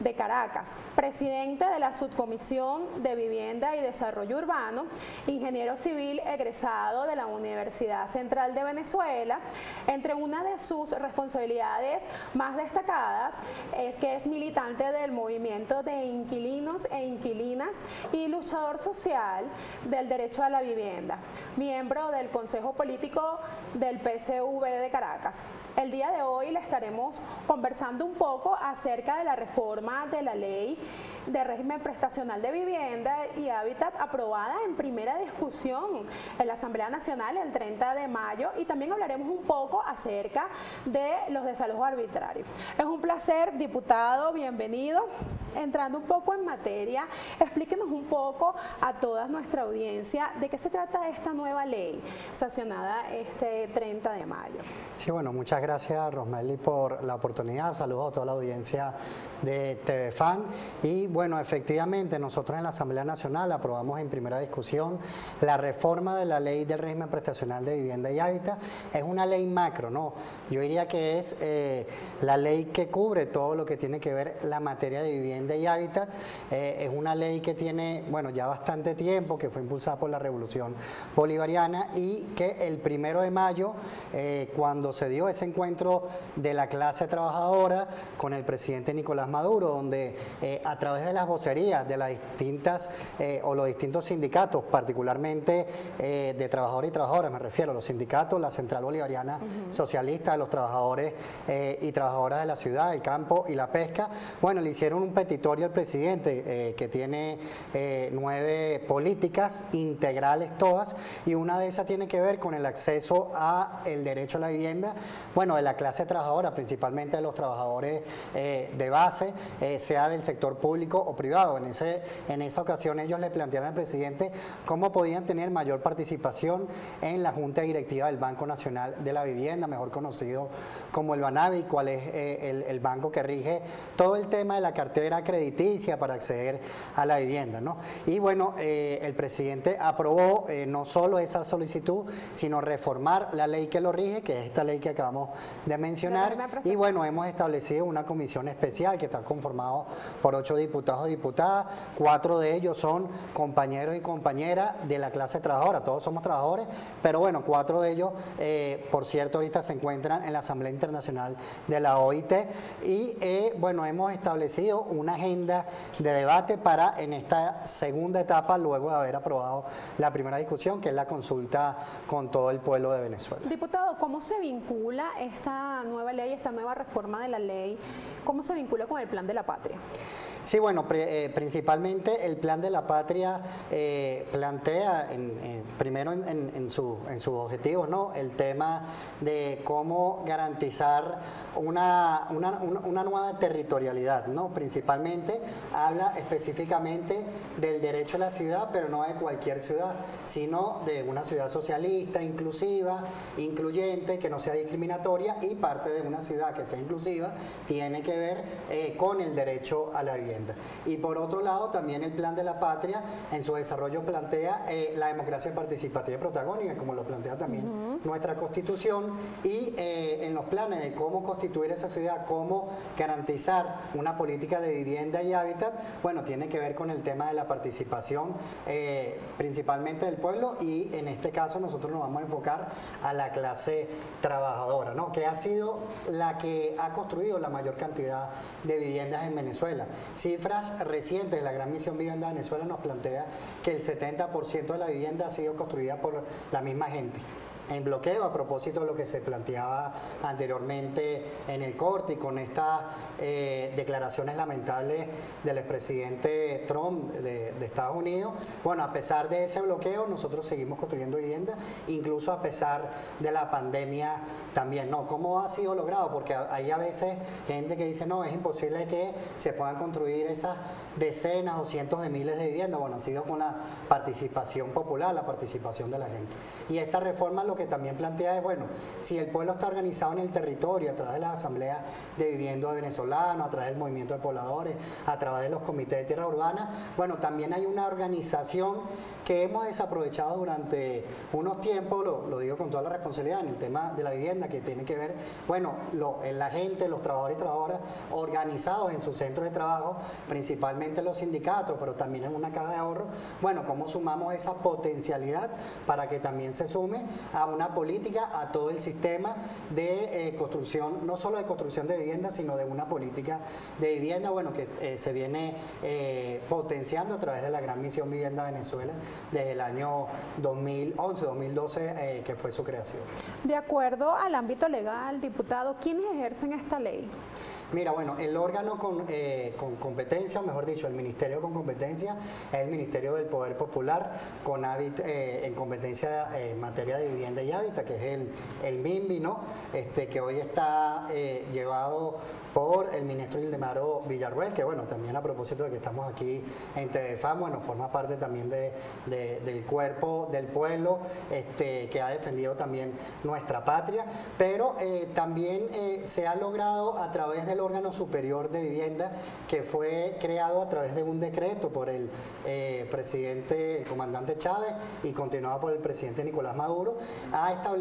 de Caracas, presidente de la Subcomisión de Vivienda y Desarrollo Urbano, ingeniero civil egresado de la Universidad Central de Venezuela. Entre una de sus responsabilidades más destacadas es que es militante del movimiento de inquilinos e inquilinas y luchador social del derecho a la vivienda, miembro del Consejo Político del PCV de Caracas. El día de hoy le estaremos conversando un poco acerca de la reforma de la ley de régimen prestacional de vivienda y hábitat aprobada en primera discusión en la Asamblea Nacional el 30 de mayo y también hablaremos un poco acerca de los desalojos arbitrarios. Es un placer, diputado, bienvenido. Entrando un poco en materia, explíquenos un poco a toda nuestra audiencia de qué se trata esta nueva ley sancionada este 30 de mayo. Sí, bueno, muchas gracias Rosmeli por la oportunidad. Saludos a toda la audiencia de de TVFAN. Y bueno, efectivamente, nosotros en la Asamblea Nacional aprobamos en primera discusión la reforma de la ley del régimen prestacional de vivienda y hábitat. Es una ley macro, ¿no? Yo diría que es eh, la ley que cubre todo lo que tiene que ver la materia de vivienda y hábitat. Eh, es una ley que tiene, bueno, ya bastante tiempo, que fue impulsada por la Revolución Bolivariana y que el primero de mayo, eh, cuando se dio ese encuentro de la clase trabajadora con el presidente Nicolás Maduro, donde a través de las vocerías de las distintas o los distintos sindicatos, particularmente de trabajadores y trabajadoras, me refiero a los sindicatos, la Central Bolivariana Socialista de los Trabajadores y Trabajadoras de la Ciudad, el Campo y la Pesca, bueno, le hicieron un petitorio al presidente eh, que tiene eh, nueve políticas integrales todas y una de esas tiene que ver con el acceso a el derecho a la vivienda, bueno, de la clase trabajadora, principalmente de los trabajadores eh, de base, sea del sector público o privado. En, ese, en esa ocasión ellos le plantearon al presidente cómo podían tener mayor participación en la Junta Directiva del Banco Nacional de la Vivienda, mejor conocido como el BANAVI, cuál es el, el banco que rige todo el tema de la cartera crediticia para acceder a la vivienda. ¿no? Y bueno, eh, el presidente aprobó eh, no solo esa solicitud, sino reformar la ley que lo rige, que es esta ley que acabamos de mencionar. Y bueno, hemos establecido una comisión especial que está conformada por ocho diputados y diputadas, cuatro de ellos son compañeros y compañeras de la clase trabajadora, todos somos trabajadores, pero bueno, cuatro de ellos, eh, por cierto, ahorita se encuentran en la Asamblea Internacional de la OIT y bueno, hemos establecido una agenda de debate para en esta segunda etapa, luego de haber aprobado la primera discusión, que es la consulta con todo el pueblo de Venezuela. Diputado, ¿cómo se vincula esta nueva ley, esta nueva reforma de la ley, cómo se vincula con el plan de la patria? Sí, bueno, eh, principalmente el plan de la patria eh, plantea, primero en, su, en sus objetivos, ¿no? el tema de cómo garantizar una, una, nueva territorialidad, ¿no? principalmente habla específicamente del derecho a la ciudad, pero no de cualquier ciudad, sino de una ciudad socialista, inclusiva, incluyente, que no sea discriminatoria y parte de una ciudad que sea inclusiva tiene que ver eh, con el derecho a la vivienda. Y por otro lado, también el Plan de la Patria en su desarrollo plantea eh, la democracia participativa y protagónica, como lo plantea también nuestra Constitución, y eh, en los planes de cómo constituir esa ciudad, cómo garantizar una política de vivienda y hábitat, bueno, tiene que ver con el tema de la participación eh, principalmente del pueblo y en este caso nosotros nos vamos a enfocar a la clase trabajadora, ¿no? que ha sido la que ha construido la mayor cantidad de viviendas en Venezuela. Cifras recientes de la Gran Misión Vivienda Venezuela nos plantea que el 70% de la vivienda ha sido construida por la misma gente en bloqueo a propósito de lo que se planteaba anteriormente en el corte y con estas eh, declaraciones lamentables del expresidente Trump de, Estados Unidos. Bueno, a pesar de ese bloqueo, nosotros seguimos construyendo vivienda, incluso a pesar de la pandemia también. No, ¿cómo ha sido logrado? Porque hay a veces gente que dice, no, es imposible que se puedan construir esas decenas o cientos de miles de viviendas. Bueno, ha sido con la participación popular, la participación de la gente. Y esta reforma lo que también plantea es, bueno, si el pueblo está organizado en el territorio a través de las asambleas de viviendas venezolanos, a través del movimiento de pobladores, a través de los comités de tierra urbana, bueno, también hay una organización que hemos desaprovechado durante unos tiempos, lo, digo con toda la responsabilidad, en el tema de la vivienda, que tiene que ver, bueno, lo, la gente, los trabajadores y trabajadoras organizados en sus centros de trabajo, principalmente los sindicatos, pero también en una caja de ahorro, bueno, cómo sumamos esa potencialidad para que también se sume a una política, a todo el sistema de eh, construcción, no solo de construcción de vivienda, sino de una política de vivienda, bueno, que eh, se viene eh, potenciando a través de la Gran Misión Vivienda Venezuela desde el año 2011, 2012, que fue su creación. De acuerdo al ámbito legal, diputado, ¿quiénes ejercen esta ley? Mira, bueno, el órgano con, competencia, o mejor dicho, el ministerio con competencia es el Ministerio del Poder Popular, con en competencia en materia de vivienda y hábitat, que es el, el MIMBI, ¿no? Este, que hoy está eh, llevado por el ministro Ildemaro Villarruel, que bueno, también a propósito de que estamos aquí en TVFAM, bueno, forma parte también de, del cuerpo del pueblo, este, que ha defendido también nuestra patria, pero eh, también eh, se ha logrado a través de el órgano superior de vivienda que fue creado a través de un decreto por el eh, presidente, el comandante Chávez y continuado por el presidente Nicolás Maduro.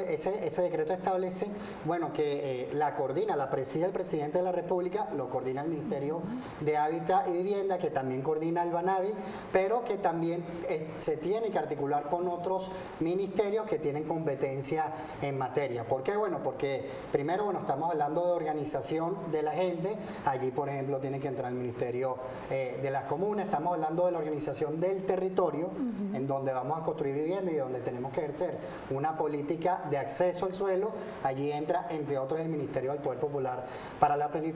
ese, ese, decreto establece, bueno, que la coordina, la preside el presidente de la República, lo coordina el Ministerio de Hábitat y Vivienda, que también coordina el Banavi, pero que también eh, se tiene que articular con otros ministerios que tienen competencia en materia. ¿Por qué? Bueno, porque primero, bueno, estamos hablando de organización de la gente, allí por ejemplo tiene que entrar el Ministerio eh, de las Comunas, estamos hablando de la organización del territorio, en donde vamos a construir vivienda y donde tenemos que ejercer una política de acceso al suelo, allí entra entre otros el Ministerio del Poder Popular para la planificación,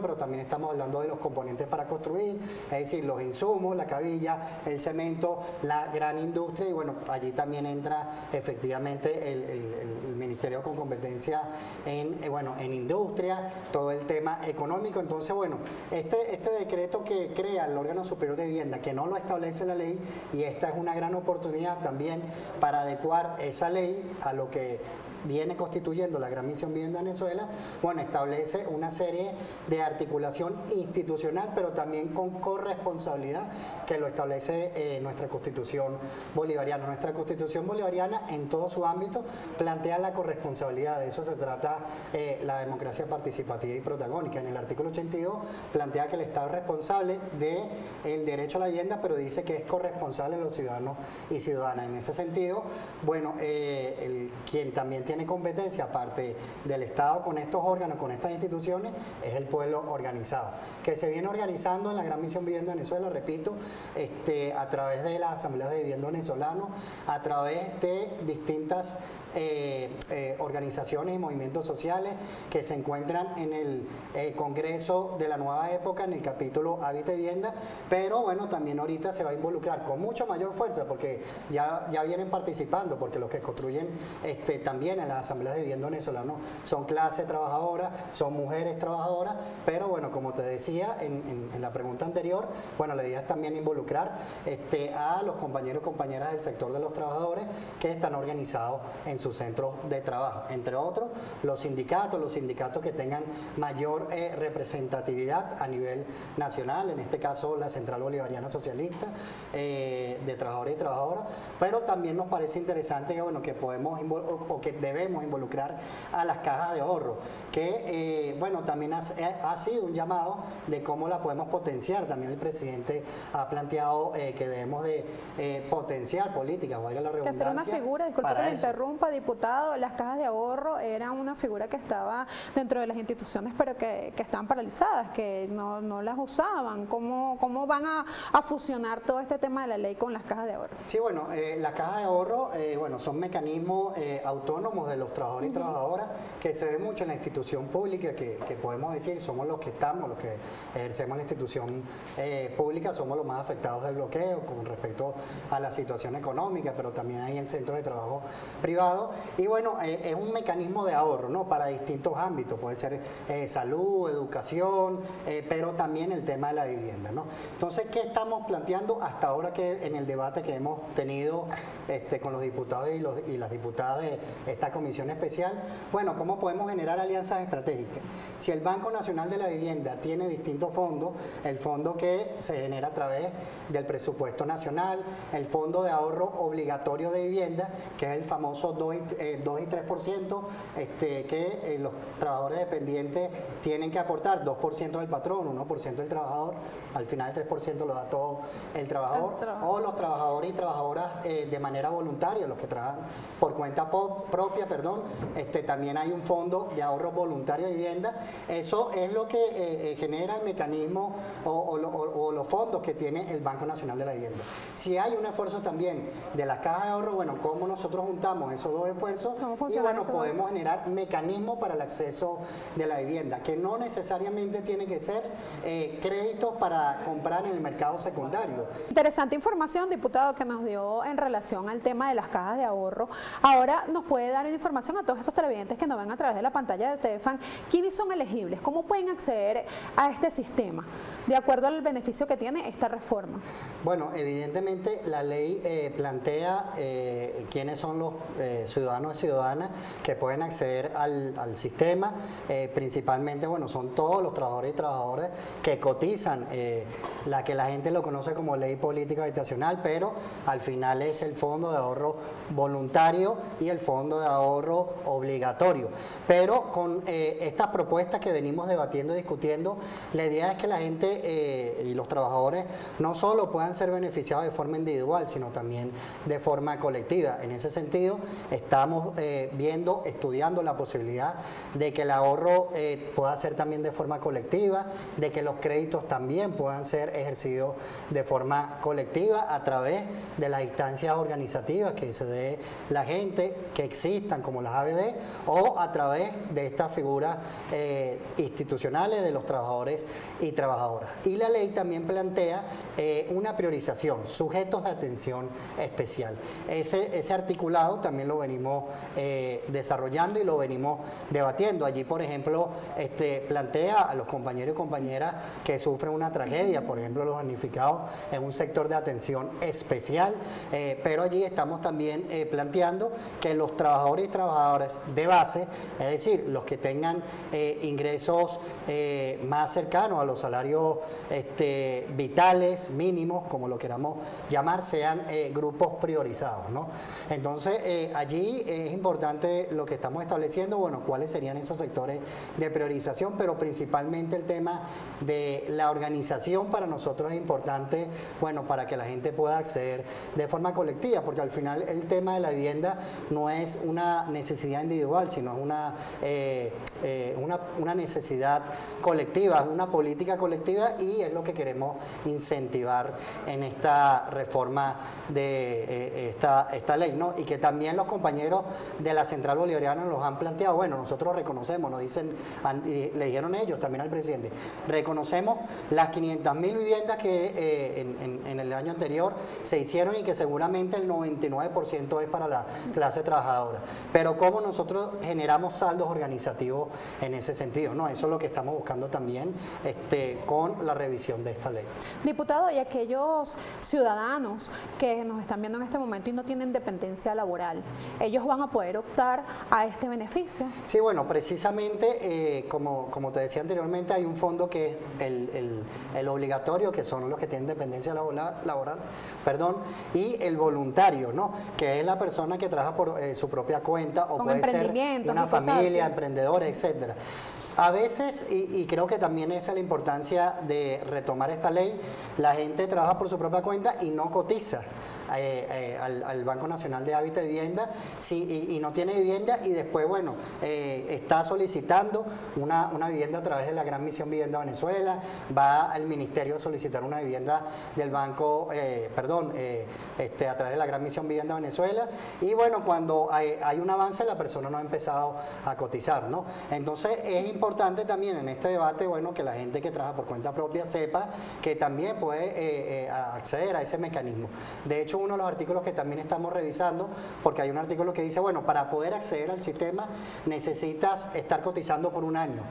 pero también estamos hablando de los componentes para construir, es decir, los insumos, la cabilla, el cemento, la gran industria y bueno, allí también entra efectivamente el, Ministerio con competencia en, eh, bueno, en industria, todo el tema económico. Entonces, bueno, este, este decreto que crea el órgano superior de vivienda, que no lo establece la ley, y esta es una gran oportunidad también para adecuar esa ley a lo que viene constituyendo la Gran Misión Vivienda Venezuela, bueno, establece una serie de articulación institucional, pero también con corresponsabilidad que lo establece eh, nuestra Constitución bolivariana. Nuestra Constitución bolivariana en todo su ámbito plantea la corresponsabilidad, de eso se trata eh, la democracia participativa y protagónica. En el artículo 82 plantea que el Estado es responsable del el derecho a la vivienda, pero dice que es corresponsable de los ciudadanos y ciudadanas. En ese sentido, bueno, eh, el, quien también tiene competencia, aparte del Estado con estos órganos, con estas instituciones, es el pueblo organizado, que se viene organizando en la Gran Misión Vivienda Venezuela, repito, este, a través de las asambleas de vivienda venezolanos, a través de distintas eh, organizaciones y movimientos sociales que se encuentran en el eh, Congreso de la Nueva Época, en el capítulo Hábitat y Vivienda, pero bueno, también ahorita se va a involucrar con mucho mayor fuerza porque ya, ya vienen participando, porque los que construyen este, también en las asambleas de vivienda venezolanos son clase trabajadora, son mujeres trabajadoras, pero bueno, como te decía en, la pregunta anterior, bueno, la idea es también involucrar este, a los compañeros y compañeras del sector de los trabajadores que están organizados en su sus centros de trabajo, entre otros los sindicatos, los sindicatos que tengan mayor eh, representatividad a nivel nacional, en este caso la Central Bolivariana Socialista eh, de Trabajadores y Trabajadoras, pero también nos parece interesante que, bueno, que podemos o que debemos involucrar a las cajas de ahorro, que eh, bueno, también ha, ha, sido un llamado de cómo la podemos potenciar, también el presidente ha planteado que debemos de potenciar políticas, valga la redundancia. Que hacer una figura, disculpe que me interrumpa, diputado, las cajas de ahorro eran una figura que estaba dentro de las instituciones, pero que, que estaban paralizadas, que no, no las usaban. ¿Cómo, cómo van a, a, fusionar todo este tema de la ley con las cajas de ahorro? Sí, bueno, eh, las cajas de ahorro eh, bueno, son mecanismos eh, autónomos de los trabajadores y trabajadoras que se ve mucho en la institución pública, que, que, podemos decir somos los que estamos, los que ejercemos la institución pública, somos los más afectados del bloqueo con respecto a la situación económica, pero también hay en centros de trabajo privados y bueno, es un mecanismo de ahorro ¿no? para distintos ámbitos, puede ser eh, salud, educación, eh, pero también el tema de la vivienda. ¿no? Entonces, ¿qué estamos planteando hasta ahora que en el debate que hemos tenido este, con los diputados y, las diputadas de esta comisión especial? Bueno, ¿cómo podemos generar alianzas estratégicas? Si el Banco Nacional de la Vivienda tiene distintos fondos, el fondo que se genera a través del presupuesto nacional, el fondo de ahorro obligatorio de vivienda, que es el famoso 2 2 eh, y 3%, este, que eh, los trabajadores dependientes tienen que aportar 2% del patrón, 1% del trabajador, al final el 3% lo da todo el trabajador, o los trabajadores y trabajadoras eh, de manera voluntaria, los que trabajan por cuenta propia, perdón, este, también hay un fondo de ahorro voluntario de vivienda, eso es lo que genera el mecanismo o, los fondos que tiene el Banco Nacional de la Vivienda. Si hay un esfuerzo también de la caja de ahorro, bueno, ¿cómo nosotros juntamos esos dos esfuerzos y bueno, podemos generar mecanismos para el acceso de la vivienda, que no necesariamente tiene que ser eh, créditos para comprar en el mercado secundario. Interesante información, diputado, que nos dio en relación al tema de las cajas de ahorro. Ahora nos puede dar información a todos estos televidentes que nos ven a través de la pantalla de Telefan. ¿Quiénes son elegibles? ¿Cómo pueden acceder a este sistema de acuerdo al beneficio que tiene esta reforma? Bueno, evidentemente la ley eh, plantea eh, quiénes son los eh, ciudadanos y ciudadanas que pueden acceder al, sistema. principalmente, bueno, son todos los trabajadores y trabajadoras que cotizan, la que la gente lo conoce como ley política habitacional, pero al final es el fondo de ahorro voluntario y el fondo de ahorro obligatorio. Pero con eh, estas propuestas que venimos debatiendo y discutiendo, la idea es que la gente eh, y los trabajadores no solo puedan ser beneficiados de forma individual, sino también de forma colectiva. En ese sentido, estamos eh, estudiando la posibilidad de que el ahorro pueda ser también de forma colectiva, de que los créditos también puedan ser ejercidos de forma colectiva a través de las instancias organizativas que se dé la gente, que existan como las ABB, o a través de estas figuras eh, institucionales de los trabajadores y trabajadoras. Y la ley también plantea eh, una priorización, sujetos de atención especial. Ese, articulado también lo venimos eh, desarrollando y lo venimos debatiendo. Allí, por ejemplo, este, plantea a los compañeros y compañeras que sufren una tragedia, por ejemplo, los damnificados en un sector de atención especial, pero allí estamos también planteando que los trabajadores y trabajadoras de base, es decir, los que tengan eh, ingresos eh, más cercanos a los salarios este, vitales, mínimos, como lo queramos llamar, sean eh, grupos priorizados. ¿no? Entonces, allí es importante lo que estamos estableciendo, bueno, cuáles serían esos sectores de priorización, pero principalmente el tema de la organización para nosotros es importante, bueno, para que la gente pueda acceder de forma colectiva, porque al final el tema de la vivienda no es una necesidad individual, sino es una, eh, eh, una, una, necesidad colectiva, una política colectiva y es lo que queremos incentivar en esta reforma de eh, esta, esta ley. ¿no? Y que también los compañeros de la Central Bolivariana nos han planteado, bueno, nosotros reconocemos, nos dicen, le dijeron ellos también al presidente, reconocemos las 500 mil viviendas que en, en el año anterior se hicieron y que seguramente el 99% es para la clase trabajadora. Pero cómo nosotros generamos saldos organizativos en ese sentido, ¿no? Eso es lo que estamos buscando también este, con la revisión de esta ley. Diputado, y aquellos ciudadanos que nos están viendo en este momento y no tienen dependencia laboral, ¿ellos van a poder optar a este beneficio? Sí, bueno, precisamente, eh, como, como te decía anteriormente, hay un fondo que es el, el, obligatorio, que son los que tienen dependencia laboral, laboral perdón, y el voluntario, ¿no? Que es la persona que trabaja por eh, su propia cuenta o puede ser una familia, emprendedores, etcétera. A veces, y, creo que también esa es la importancia de retomar esta ley, la gente trabaja por su propia cuenta y no cotiza. Eh, eh, al, Banco Nacional de Hábitat y Vivienda y, no tiene vivienda y después, bueno, eh, está solicitando una, vivienda a través de la Gran Misión Vivienda Venezuela, va al Ministerio a solicitar una vivienda del Banco, perdón, este, a través de la Gran Misión Vivienda Venezuela y bueno, cuando hay, un avance la persona no ha empezado a cotizar, ¿no? Entonces es importante también en este debate, bueno, que la gente que trabaja por cuenta propia sepa que también puede acceder a ese mecanismo. De hecho, uno de los artículos que también estamos revisando, porque hay un artículo que dice, bueno, para poder acceder al sistema necesitas estar cotizando por un año.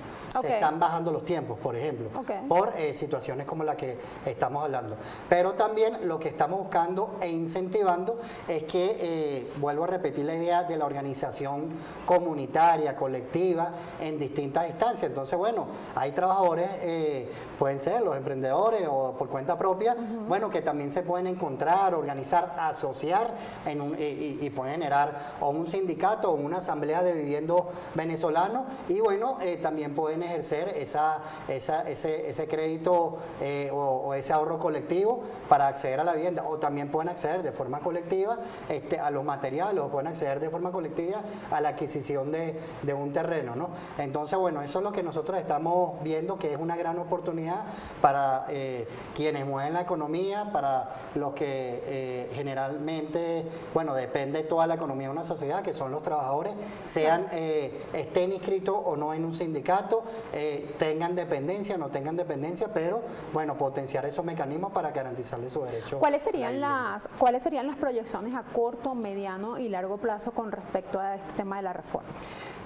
Se están bajando los tiempos, por ejemplo, por eh, situaciones como la que estamos hablando. Pero también lo que estamos buscando e incentivando es que, eh, vuelvo a repetir la idea de la organización comunitaria, colectiva, en distintas Entonces, bueno, hay trabajadores, eh, pueden ser los emprendedores o por cuenta propia, bueno, que también se pueden encontrar, organizar asociar en un, y, puede generar o un sindicato o una asamblea de viviendo venezolano y bueno, eh, también pueden ejercer esa, ese, ese, crédito eh, o, ese ahorro colectivo para acceder a la vivienda o también pueden acceder de forma colectiva este, a los materiales o pueden acceder de forma colectiva a la adquisición de, de un terreno. ¿no? Entonces, bueno, eso es lo que nosotros estamos viendo que es una gran oportunidad para eh, quienes mueven la economía, para los que que generalmente, bueno, depende toda la economía de una sociedad, que son los trabajadores, sean, eh, estén inscritos o no en un sindicato, eh, tengan dependencia o no tengan dependencia, pero bueno, potenciar esos mecanismos para garantizarles su derecho. ¿Cuáles serían las, cuáles serían las proyecciones a corto, mediano y largo plazo con respecto a este tema de la reforma?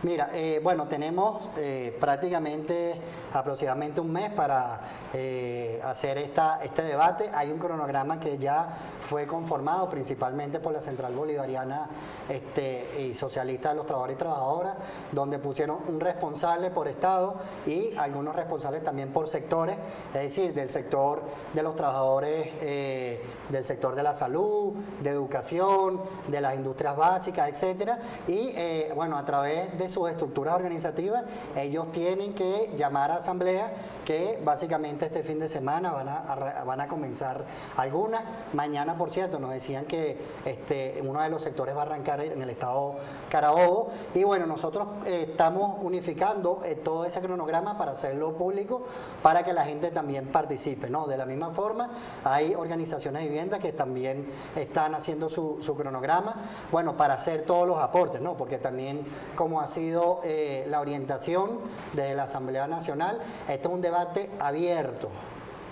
Mira, eh, bueno, tenemos eh, prácticamente aproximadamente un mes para eh, hacer esta, este debate. Hay un cronograma que ya fue conformado principalmente por la Central Bolivariana este, y Socialista de los Trabajadores y Trabajadoras, donde pusieron un responsable por Estado y algunos responsables también por sectores, es decir, del sector de los trabajadores, del sector de la salud, de educación, de las industrias básicas, etcétera. Y bueno, a través de sus estructuras organizativas, ellos tienen que llamar a asamblea que básicamente este fin de semana van a, van a comenzar algunas. Mañana, por cierto, nos decían que este, uno de los sectores va a arrancar en el estado Carabobo. Y bueno, nosotros eh, estamos unificando eh, todo ese cronograma para hacerlo público, para que la gente también participe. ¿no? De la misma forma, hay organizaciones de vivienda que también están haciendo su, su cronograma, bueno, para hacer todos los aportes, ¿no? porque también como así sido eh, la orientación de la Asamblea Nacional. Este es un debate abierto,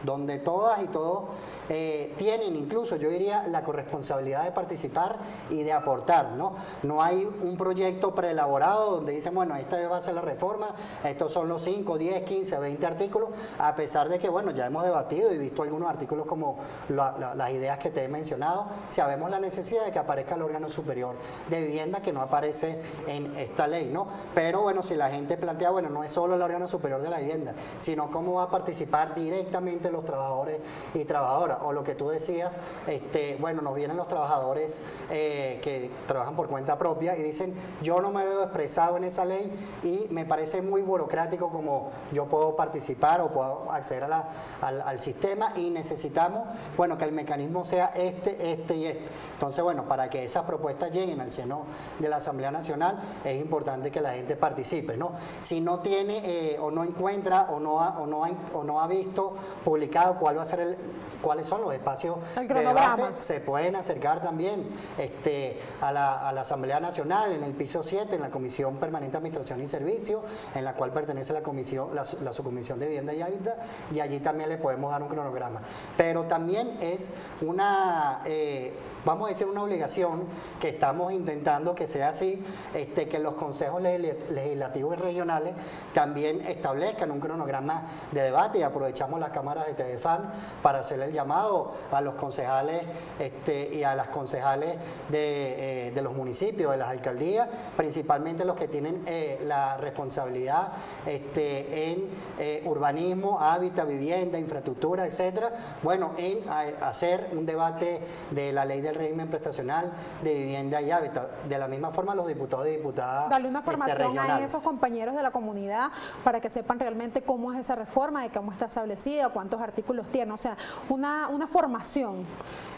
donde todas y todos eh, tienen incluso, yo diría, la corresponsabilidad de participar y de aportar. No, no hay un proyecto preelaborado donde dicen, bueno, esta va a ser la reforma, estos son los 5, 10, 15, 20 artículos, a pesar de que, bueno, ya hemos debatido y visto algunos artículos como las ideas que te he mencionado, sabemos la necesidad de que aparezca el órgano superior de vivienda que no aparece en esta ley, ¿no? Pero bueno, si la gente plantea, bueno, no es solo el órgano superior de la vivienda, sino cómo va a participar directamente trabajadores y trabajadoras o lo que tú decías, este, bueno, nos vienen los trabajadores eh, que trabajan por cuenta propia y dicen, yo no me veo expresado en esa ley y me parece muy burocrático como yo puedo participar o puedo acceder al, sistema y necesitamos, bueno, que el mecanismo sea este, este y este. Entonces, bueno, para que esas propuestas lleguen al seno de la Asamblea Nacional es importante que la gente participe, ¿no? Si no tiene eh, o no encuentra o no ha, o no o no ha visto publicado cuál va a ser el, cuáles son los espacios de debate, se pueden acercar también este, a, la, Asamblea Nacional en el piso 7, en la Comisión Permanente de Administración y Servicios, en la cual pertenece la comisión, la, subcomisión de vivienda y hábitat, y allí también le podemos dar un cronograma. Pero también es una eh, vamos a decir, una obligación que estamos intentando que sea así, este, que los consejos legislativos y regionales también establezcan un cronograma de debate y aprovechamos las cámaras de Telefan para hacer el llamado a los concejales este, y a las concejales de, eh, los municipios, de las alcaldías, principalmente los que tienen eh, la responsabilidad este, en eh, urbanismo, hábitat, vivienda, infraestructura, etcétera, bueno, en hacer un debate de la ley del régimen prestacional de vivienda y hábitat. De la misma forma, los diputados y diputadas. Darle una este, formación a esos compañeros de la comunidad para que sepan realmente cómo es esa reforma, de cómo está establecida, cuántos artículos tiene. O sea, una, una formación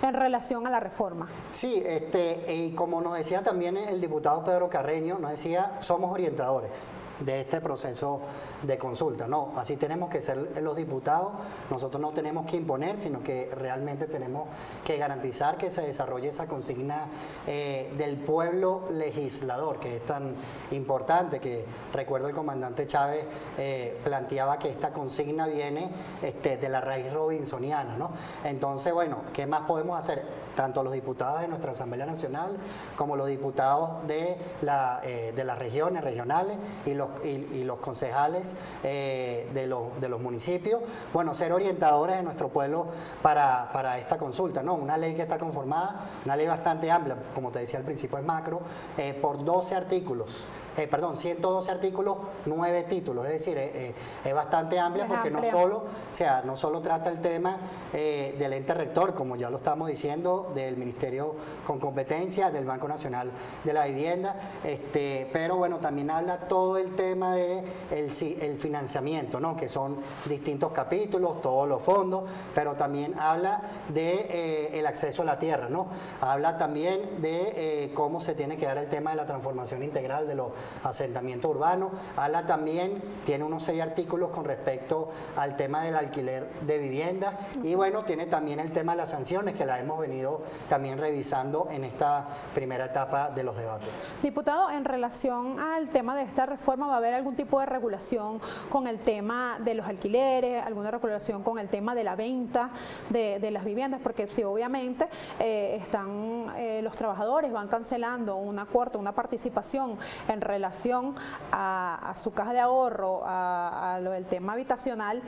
en relación a la reforma. Sí, este, y como nos decía también el diputado Pedro Carreño, nos decía, somos orientadores de este proceso de consulta. No, así tenemos que ser los diputados, nosotros no tenemos que imponer, sino que realmente tenemos que garantizar que se desarrolle esa consigna eh, del pueblo legislador, que es tan importante, que recuerdo el comandante Chávez eh, planteaba que esta consigna viene este, de la raíz robinsoniana. ¿no? Entonces, bueno, ¿qué más podemos hacer? Tanto los diputados de nuestra Asamblea Nacional como los diputados de, la, eh, de las regiones regionales y los y, los concejales eh, de, de, los municipios, bueno, ser orientadores de nuestro pueblo para, para, esta consulta, ¿no? Una ley que está conformada, una ley bastante amplia, como te decía al principio es macro, eh, por 12 artículos. Eh, perdón, 112 artículos, 9 títulos, es decir, eh, eh, es bastante amplia porque no solo, o sea, no solo trata el tema del ente rector, como ya lo estamos diciendo, del Ministerio con competencia, del Banco Nacional de la Vivienda, este, pero bueno, también habla todo el tema de el, financiamiento, ¿no? que son distintos capítulos, todos los fondos, pero también habla de el acceso a la tierra, ¿no? Habla también de cómo se tiene que dar el tema de la transformación integral de los asentamiento urbano. ALA también tiene unos seis artículos con respecto al tema del alquiler de viviendas y bueno, tiene también el tema de las sanciones que la hemos venido también revisando en esta primera etapa de los debates. Diputado, en relación al tema de esta reforma, ¿va a haber algún tipo de regulación con el tema de los alquileres, alguna regulación con el tema de la venta de, las viviendas? Porque si obviamente eh, están eh, los trabajadores van cancelando una cuarta, una participación en relación a, su caja de ahorro, a, lo del tema habitacional,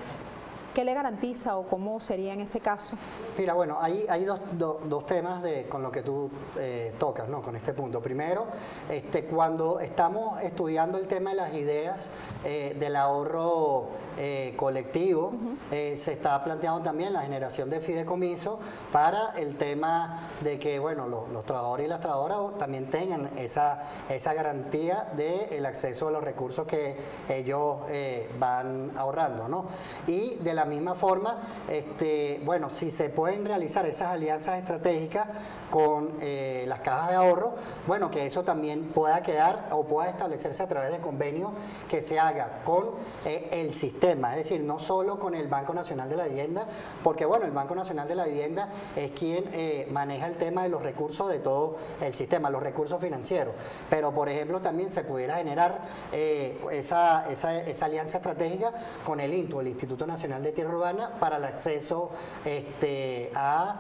¿Qué le garantiza o cómo sería en ese caso? Mira, bueno, hay, hay dos, dos, temas de, con lo que tú eh, tocas, ¿no? Con este punto. Primero, este, cuando estamos estudiando el tema de las ideas eh, del ahorro eh, colectivo, se está planteando también la generación de fideicomiso para el tema de que, bueno, los, trabajadores y las trabajadoras también tengan esa, esa garantía del acceso a los recursos que ellos van ahorrando, ¿no? Y de la la misma forma, este, bueno, si se pueden realizar esas alianzas estratégicas con eh, las cajas de ahorro, bueno, que eso también pueda quedar o pueda establecerse a través de convenio que se haga con eh, el sistema, es decir, no solo con el Banco Nacional de la Vivienda, porque bueno, el Banco Nacional de la Vivienda es quien eh, maneja el tema de los recursos de todo el sistema, los recursos financieros, pero por ejemplo también se pudiera generar esa, esa, alianza estratégica con el INTU, el Instituto Nacional de Tierra Urbana, para el acceso este, a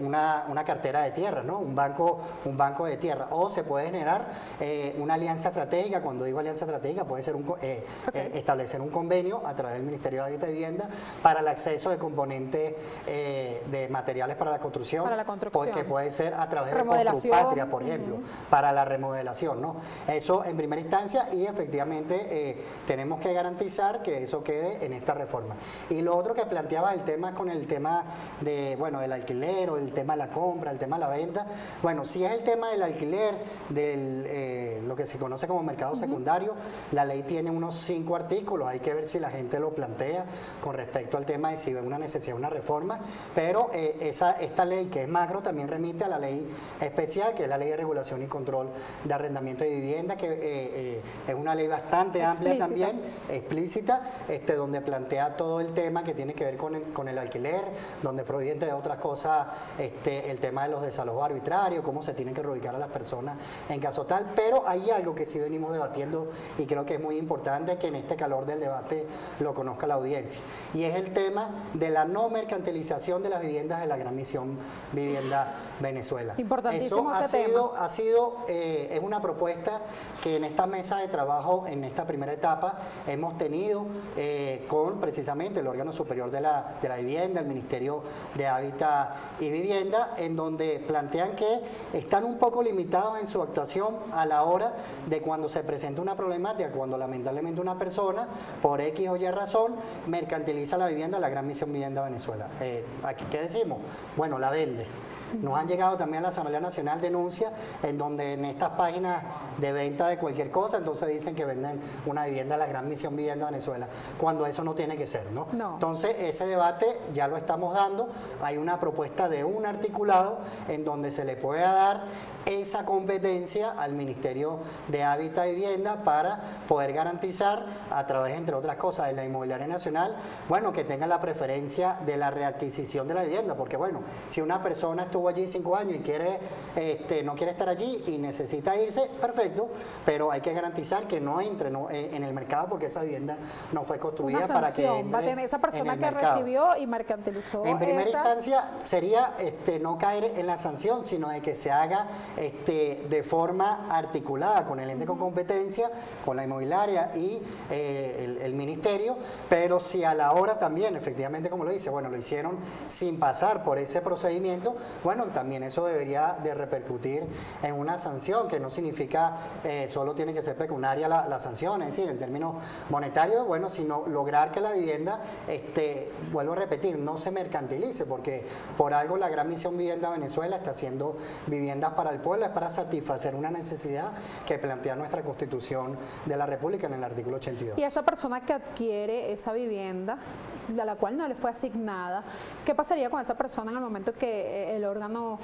una, una cartera de tierra, ¿no? un, banco, un banco de tierra. O se puede generar eh, una alianza estratégica, cuando digo alianza estratégica puede ser un, eh, eh, establecer un convenio a través del Ministerio de Hábitat y Vivienda para el acceso de componentes de materiales para la construcción, para la construcción. porque puede ser a través de Patria, por ejemplo, para la remodelación. ¿no? Eso en primera instancia y efectivamente tenemos que garantizar que eso quede en esta reforma. Y lo otro que planteaba el tema con el tema de, bueno, del alquiler o el tema de la compra, el tema la venta. Bueno, si es el tema del alquiler, de eh, lo que se conoce como mercado secundario, la ley tiene unos cinco artículos, hay que ver si la gente lo plantea con respecto al tema de si ve una necesidad de una reforma, pero eh, esa, esta ley que es macro también remite a la ley especial, que es la ley de regulación y control de arrendamiento de vivienda, que eh, es una ley bastante amplia también, explícita, este, donde plantea todo el tema que tiene que ver con el, con el alquiler, donde prohíbe entre otras cosas este, el tema de los desalojo arbitrarios, cómo se tienen que reubicar a las personas en caso tal, pero hay algo que sí venimos debatiendo y creo que es muy importante que en este calor del debate lo conozca la audiencia, y es el tema de la no mercantilización de las viviendas de la Gran Misión Vivienda Venezuela. Importantísimo Eso ha sido, ha sido eh, es una propuesta que en esta mesa de trabajo, en esta primera etapa, hemos tenido eh, con precisamente el órgano superior de la, de la vivienda, el Ministerio de Hábitat y Vivienda, en donde plantean que están un poco limitados en su actuación a la hora de cuando se presenta una problemática, cuando lamentablemente una persona, por X o Y razón, mercantiliza la vivienda, la Gran Misión Vivienda Venezuela. Eh, aquí, ¿Qué decimos? Bueno, la vende. Nos han llegado también a la Asamblea Nacional denuncias en donde en estas páginas de venta de cualquier cosa, entonces dicen que venden una vivienda a la Gran Misión Vivienda Venezuela, cuando eso no tiene que ser, ¿no? no. Entonces, ese debate ya lo estamos dando. Hay una propuesta de un articulado en donde se le pueda dar esa competencia al Ministerio de Hábitat y Vivienda para poder garantizar a través, entre otras cosas, de la inmobiliaria nacional, bueno, que tenga la preferencia de la readquisición de la vivienda, porque bueno, si una persona estuvo allí cinco años y quiere, este, no quiere estar allí y necesita irse, perfecto, pero hay que garantizar que no entre en el mercado porque esa vivienda no fue construida para que va a tener esa persona que recibió y mercantilizó. En primera instancia sería este, no caer en la sanción, sino de que se haga este, de forma articulada con el ente con competencia, con la inmobiliaria y eh, el, ministerio, pero si a la hora también, efectivamente, como lo dice, bueno, lo hicieron sin pasar por ese procedimiento, bueno, también eso debería de repercutir en una sanción, que no significa eh, solo tiene que ser pecuniaria la, sanción, es decir, en términos monetarios, bueno, sino lograr que la vivienda, este, vuelvo a repetir, no se mercantilice, porque por algo la Gran Misión Vivienda Venezuela está haciendo viviendas para el pueblo, es para satisfacer una necesidad que plantea nuestra Constitución de la República en el artículo 82. Y esa persona que adquiere esa vivienda, de la cual no le fue asignada, ¿qué pasaría con esa persona en el momento que el órgano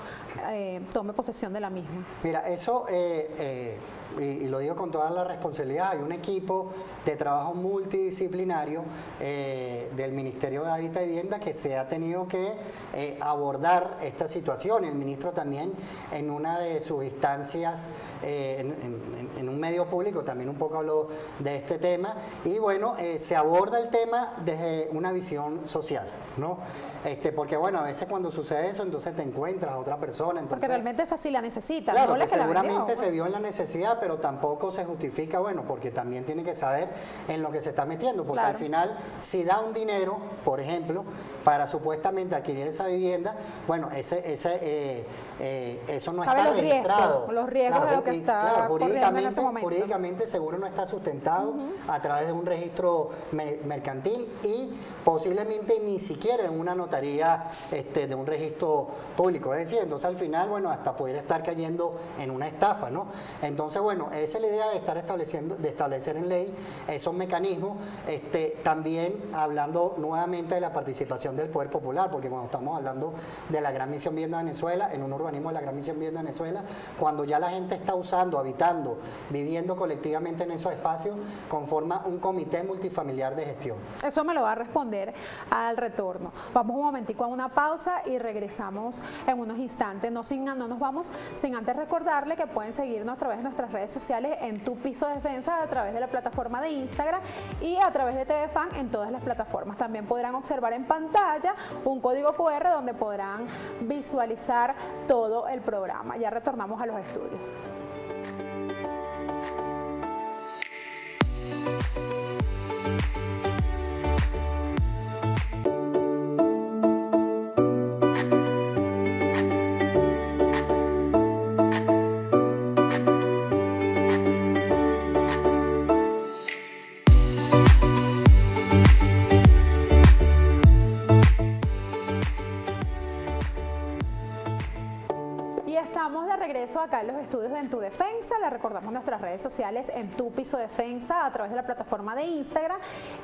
eh, tome posesión de la misma. Mira, eso eh, y, lo digo con toda la responsabilidad, hay un equipo de trabajo multidisciplinario eh, del Ministerio de Hábitat y Vivienda que se ha tenido que eh, abordar esta situación. El ministro también en una de sus instancias, eh, en, un medio público, también un poco habló de este tema. Y bueno, se aborda el tema desde una visión social, ¿no? Este, porque bueno, a veces cuando sucede eso, entonces te encuentras a otra persona. Entonces, porque realmente esa sí la necesita. Claro, que seguramente se vio en la necesidad, pero tampoco se justifica, bueno, porque también tiene que saber en lo que se está metiendo, porque al final, si da un dinero, por ejemplo, para supuestamente adquirir esa vivienda, bueno, ese, ese, eh, eh, eso no está los registrado. los riesgos de lo que está jurídicamente, en ese momento. jurídicamente seguro no está sustentado a través de un registro mercantil y posiblemente ni siquiera en una notaría este, de un registro público. Es decir, entonces al final, bueno, hasta poder estar cayendo en una estafa, ¿no? Entonces, bueno, esa es la idea de estar estableciendo, de establecer en ley esos mecanismos, este, también hablando nuevamente de la participación del poder popular, porque cuando estamos hablando de la gran misión viendo Venezuela, en un urbanismo de la gran misión viendo Venezuela, cuando ya la gente está usando, habitando, viviendo colectivamente en esos espacios, conforma un comité multifamiliar de gestión. Eso me lo va a responder al retorno. Vamos un momentico a una pausa y regresamos en unos instantes. No, sin, no nos vamos sin antes recordarle que pueden seguirnos a través de nuestras redes sociales en Tu Piso Defensa, a través de la plataforma de Instagram y a través de TV Fan en todas las plataformas. También podrán observar en pantalla un código QR donde podrán visualizar todo el programa. Ya retornamos a los estudios. En los estudios de En Tu Defensa. Le recordamos nuestras redes sociales en Tu Piso Defensa a través de la plataforma de Instagram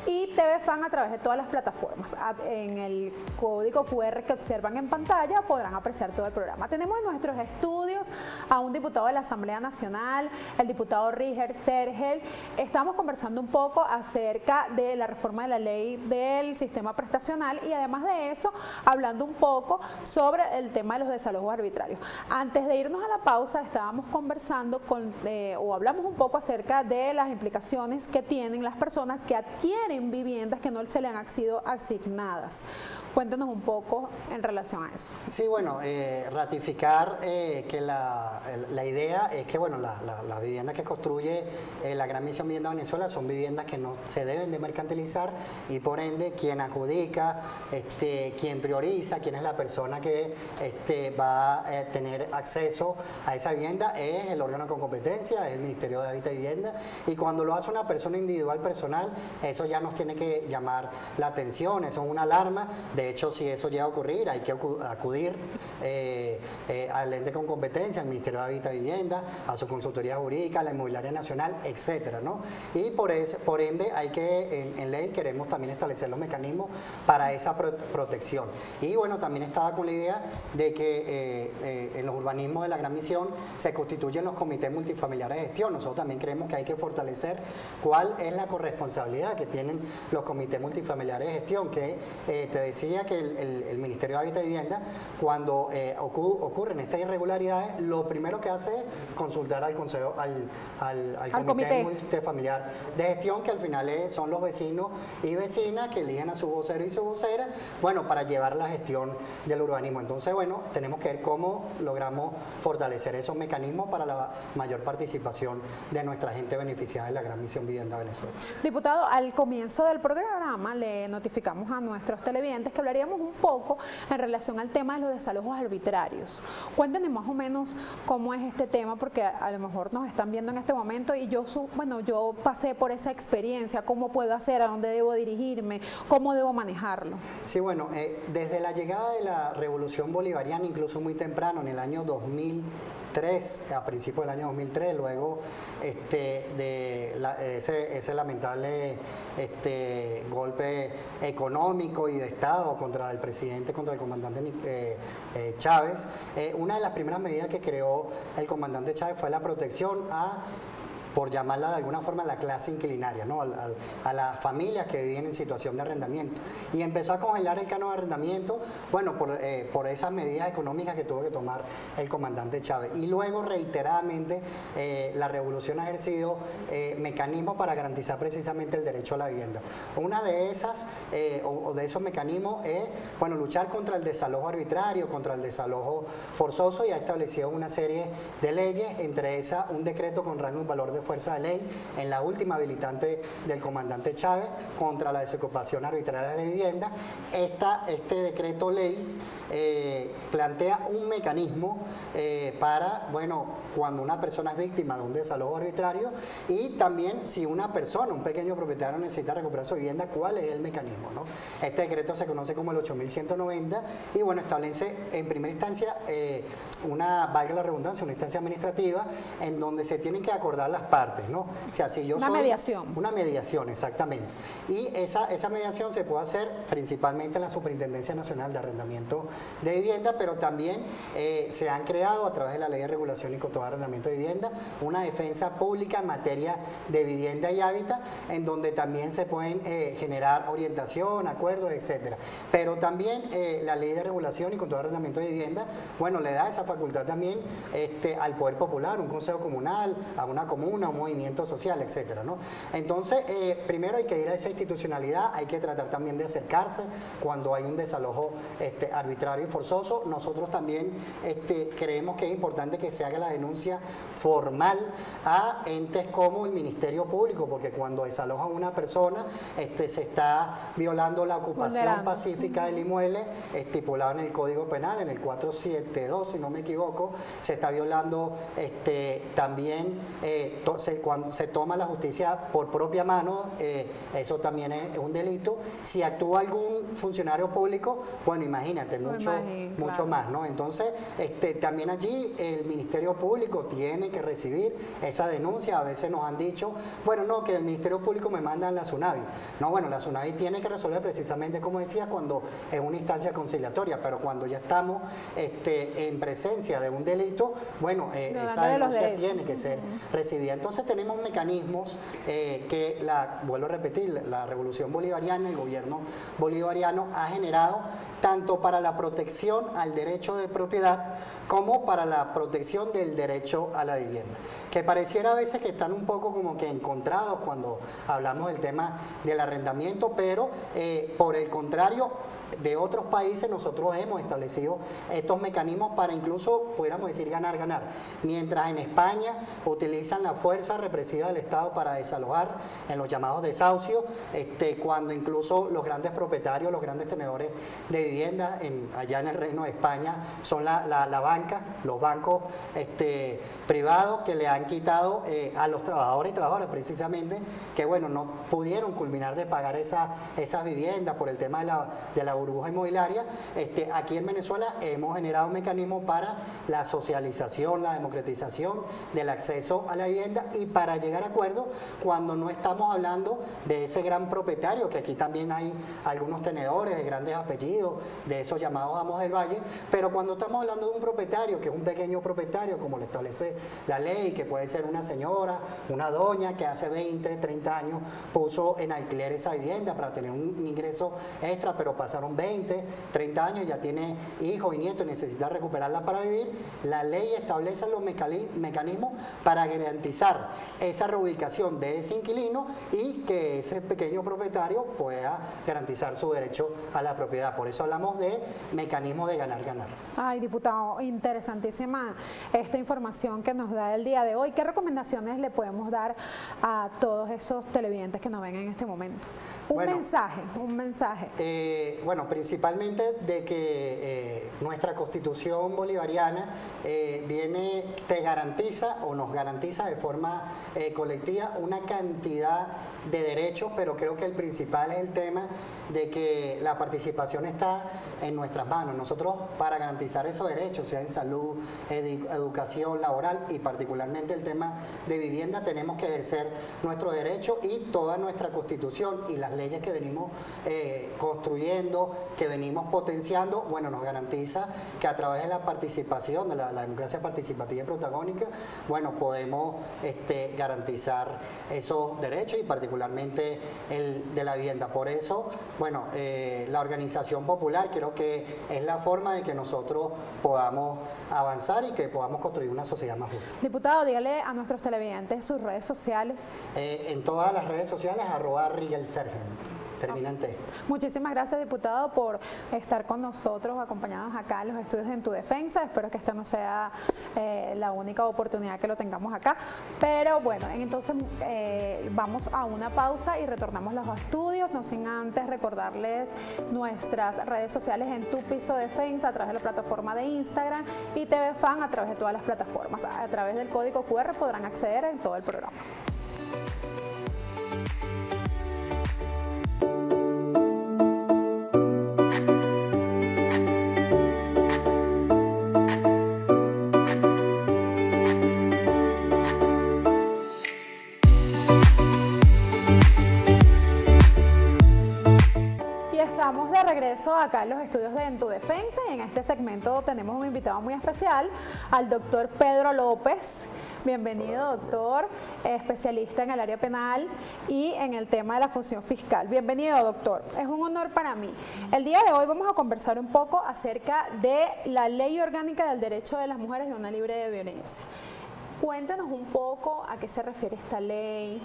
y TV Fan a través de todas las plataformas. En el código QR que observan en pantalla podrán apreciar todo el programa. Tenemos en nuestros estudios a un diputado de la Asamblea Nacional, el diputado Riger Sergel. Estamos conversando un poco acerca de la reforma de la ley del sistema prestacional y además de eso, hablando un poco sobre el tema de los desalojos arbitrarios. Antes de irnos a la pausa, estábamos conversando con, eh, o hablamos un poco acerca de las implicaciones que tienen las personas que adquieren viviendas que no se le han sido asignadas. Cuéntenos un poco en relación a eso. Sí, bueno, eh, ratificar eh, que la, la, idea es que bueno, las la, viviendas que construye eh, la Gran Misión Vivienda Venezuela son viviendas que no se deben de mercantilizar y por ende quien adjudica, este, quien prioriza, quién es la persona que este, va a tener acceso a esa vivienda es el órgano con competencia, es el Ministerio de Hábitat y Vivienda y cuando lo hace una persona individual personal, eso ya nos tiene que llamar la atención, eso es una alarma hecho, si eso llega a ocurrir, hay que acudir eh, eh, al ente con competencia, al Ministerio de Hábitat y Vivienda, a su consultoría jurídica, a la Inmobiliaria Nacional, etcétera, ¿no? Y por, por ende, hay que, en, ley, queremos también establecer los mecanismos para esa protección. Y bueno, también estaba con la idea de que eh, en los urbanismos de la Gran Misión se constituyen los comités multifamiliares de gestión. Nosotros también creemos que hay que fortalecer cuál es la corresponsabilidad que tienen los comités multifamiliares de gestión, que te decía que el, Ministerio de Hábitat y Vivienda, cuando eh, ocurren estas irregularidades, lo primero que hace es consultar al consejo, al, al, comité, multifamiliar de gestión, que al final son los vecinos y vecinas que eligen a su vocero y su vocera, bueno, para llevar la gestión del urbanismo. Entonces, bueno, tenemos que ver cómo logramos fortalecer esos mecanismos para la mayor participación de nuestra gente beneficiada de la Gran Misión Vivienda Venezuela. Diputado, al comienzo del programa le notificamos a nuestros televidentes que hablaríamos un poco en relación al tema de los desalojos arbitrarios. Cuéntenme más o menos cómo es este tema, porque a, lo mejor nos están viendo en este momento y yo, bueno, yo pasé por esa experiencia, cómo puedo hacer, a dónde debo dirigirme, cómo debo manejarlo. Sí, bueno, eh, desde la llegada de la revolución bolivariana, incluso muy temprano, en el año 2000, a principios del año 2003, luego este, de ese, lamentable este, golpe económico y de Estado contra el presidente, contra el comandante eh, eh, Chávez, una de las primeras medidas que creó el comandante Chávez fue la protección a por llamarla de alguna forma la clase inclinaria, ¿no? a, las familias que viven en situación de arrendamiento. Y empezó a congelar el cano de arrendamiento, bueno, por, eh, por esas medidas económicas que tuvo que tomar el comandante Chávez. Y luego reiteradamente eh, la revolución ha ejercido eh, mecanismos para garantizar precisamente el derecho a la vivienda. Una de esas, o, de esos mecanismos, es, bueno, luchar contra el desalojo arbitrario, contra el desalojo forzoso y ha establecido una serie de leyes, entre esas un decreto con rango y valor de fuerza de ley en la última habilitante del comandante Chávez contra la desocupación arbitraria de vivienda. Esta, este decreto ley eh, plantea un mecanismo eh, para, bueno, cuando una persona es víctima de un desalojo arbitrario y también si una persona, un pequeño propietario necesita recuperar su vivienda, cuál es el mecanismo. ¿no? Este decreto se conoce como el 8190 y bueno, establece en primera instancia eh, una, valga la redundancia, una instancia administrativa en donde se tienen que acordar las partes, ¿no? O sea, si yo una mediación. Una mediación, exactamente. Y esa, esa mediación se puede hacer principalmente en la Superintendencia Nacional de Arrendamiento de Vivienda, pero también eh, se han creado a través de la Ley de Regulación y Control de Arrendamiento de Vivienda una defensa pública en materia de vivienda y hábitat, en donde también se pueden eh, generar orientación, acuerdos, etcétera. Pero también eh, la Ley de Regulación y Control de Arrendamiento de Vivienda, bueno, le da esa facultad también este, al Poder Popular, un consejo comunal, a una comuna, un movimiento social, etcétera, ¿no? Entonces, primero hay que ir a esa institucionalidad, hay que tratar también de acercarse cuando hay un desalojo este, arbitrario forzoso. Nosotros también este, creemos que es importante que se haga la denuncia formal a entes como el Ministerio Público, porque cuando desaloja a una persona este, se está violando la ocupación pacífica del inmueble estipulado en el Código Penal, en el 472, si no me equivoco, se está violando este, también eh, cuando se toma la justicia por propia mano, eh, eso también es, un delito. Si actúa algún funcionario público, bueno, imagínate, mucho, mucho más, ¿no? Entonces, este, también allí el Ministerio Público tiene que recibir esa denuncia. A veces nos han dicho, bueno, no, que el Ministerio Público me manda a la SUNAVI. No, bueno, la SUNAVI tiene que resolver precisamente, como decía, cuando es una instancia conciliatoria, pero cuando ya estamos este, en presencia de un delito, bueno, eh, esa denuncia tiene que ser recibida. Entonces tenemos mecanismos eh, que, la, vuelvo a repetir, la revolución bolivariana, el gobierno bolivariano ha generado tanto para la protección al derecho de propiedad como para la protección del derecho a la vivienda. Que pareciera a veces que están un poco como que encontrados cuando hablamos del tema del arrendamiento, pero eh, por el contrario, de otros países nosotros hemos establecido estos mecanismos para incluso, pudiéramos decir, ganar, ganar. Mientras en España utilizan la fuerza represiva del Estado para desalojar en los llamados desahucios, este, cuando incluso los grandes propietarios, los grandes tenedores de vivienda en, allá en el Reino de España son la, la, banca, los bancos este, privados que le han quitado eh, a los trabajadores y trabajadoras precisamente que bueno, no pudieron culminar de pagar esas esa viviendas por el tema de la, de la burbuja inmobiliaria, este, aquí en Venezuela hemos generado un mecanismo para la socialización, la democratización del acceso a la vivienda y para llegar a acuerdos cuando no estamos hablando de ese gran propietario, que aquí también hay algunos tenedores de grandes apellidos, de esos llamados amos del valle, pero cuando estamos hablando de un propietario, que es un pequeño propietario, como lo establece la ley, que puede ser una señora, una doña que hace 20, 30 años puso en alquiler esa vivienda para tener un ingreso extra, pero pasaron 20, 30 años, ya tiene hijos y nietos y necesita recuperarla para vivir, la ley establece los mecanismos para garantizar esa reubicación de ese inquilino y que ese pequeño propietario pueda garantizar su derecho a la propiedad. Por eso hablamos de mecanismo de ganar-ganar. Ay, diputado, interesantísima esta información que nos da el día de hoy. ¿Qué recomendaciones le podemos dar a todos esos televidentes que nos ven en este momento? Un mensaje, un mensaje. Eh, bueno, bueno, principalmente de que eh, nuestra constitución bolivariana eh, viene, te garantiza o nos garantiza de forma eh, colectiva una cantidad de derechos, pero creo que el principal es el tema de que la participación está en nuestras manos. Nosotros para garantizar esos derechos, sea en salud, educación, laboral y particularmente el tema de vivienda, tenemos que ejercer nuestro derecho y toda nuestra constitución y las leyes que venimos eh, que venimos potenciando, bueno, nos garantiza que a través de la participación, de la, democracia participativa y protagónica, bueno, podemos este, garantizar esos derechos y particularmente el de la vivienda. Por eso, bueno, eh, la organización popular creo que es la forma de que nosotros podamos avanzar y que podamos construir una sociedad más justa. Diputado, dígale a nuestros televidentes sus redes sociales. Eh, en todas las redes sociales, arroba Rigel Terminante. Muchísimas gracias, diputado, por estar con nosotros, acompañados acá en los estudios en tu defensa. Espero que esta no sea eh, la única oportunidad que lo tengamos acá. Pero bueno, entonces eh, vamos a una pausa y retornamos los estudios, no sin antes recordarles nuestras redes sociales en tu piso defensa a través de la plataforma de Instagram y TV Fan a través de todas las plataformas. A través del código QR podrán acceder en todo el programa. Acá en los estudios de En Tu Defensa y en este segmento tenemos un invitado muy especial, al doctor Pedro López. Bienvenido, doctor, especialista en el área penal y en el tema de la función fiscal. Bienvenido, doctor. Es un honor para mí. El día de hoy vamos a conversar un poco acerca de la ley orgánica del derecho de las mujeres de una libre de violencia. Cuéntanos un poco a qué se refiere esta ley,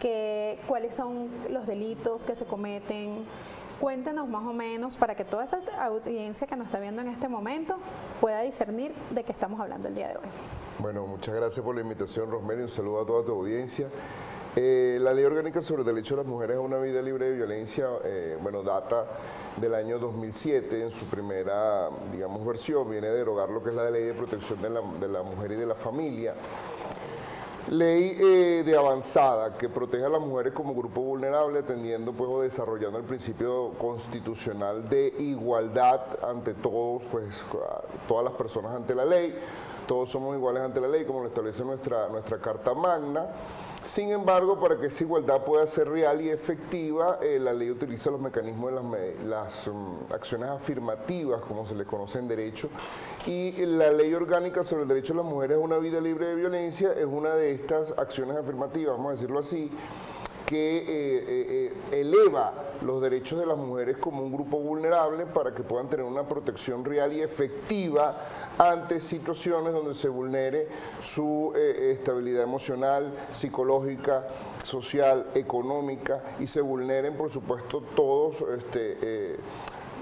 que, cuáles son los delitos que se cometen, Cuéntenos más o menos para que toda esa audiencia que nos está viendo en este momento pueda discernir de qué estamos hablando el día de hoy. Bueno, muchas gracias por la invitación, Rosmery. Un saludo a toda tu audiencia. Eh, la Ley Orgánica sobre el Derecho de las Mujeres a una Vida Libre de Violencia, eh, bueno, data del año 2007 en su primera, digamos, versión, viene a derogar lo que es la Ley de Protección de la, de la Mujer y de la Familia. Ley eh, de avanzada que protege a las mujeres como grupo vulnerable, atendiendo pues, o desarrollando el principio constitucional de igualdad ante todos, pues todas las personas ante la ley. Todos somos iguales ante la ley, como lo establece nuestra, nuestra Carta Magna. Sin embargo, para que esa igualdad pueda ser real y efectiva, eh, la ley utiliza los mecanismos de las, mm, acciones afirmativas, como se le conoce en derecho, y la ley orgánica sobre el derecho de las mujeres a una vida libre de violencia es una de estas acciones afirmativas, vamos a decirlo así, que eh, eh, eleva los derechos de las mujeres como un grupo vulnerable para que puedan tener una protección real y efectiva ante situaciones donde se vulnere su eh, estabilidad emocional, psicológica, social, económica y se vulneren, por supuesto, todos este, eh,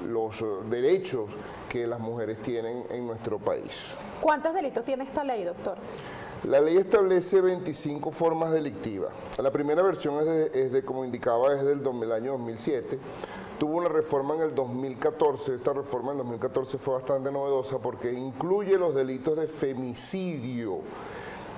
los derechos que las mujeres tienen en nuestro país. ¿Cuántos delitos tiene esta ley, doctor? La ley establece 25 formas delictivas. La primera versión es de, como indicaba, es del año 2007 tuvo una reforma en el 2014. Esta reforma en el 2014 fue bastante novedosa porque incluye los delitos de femicidio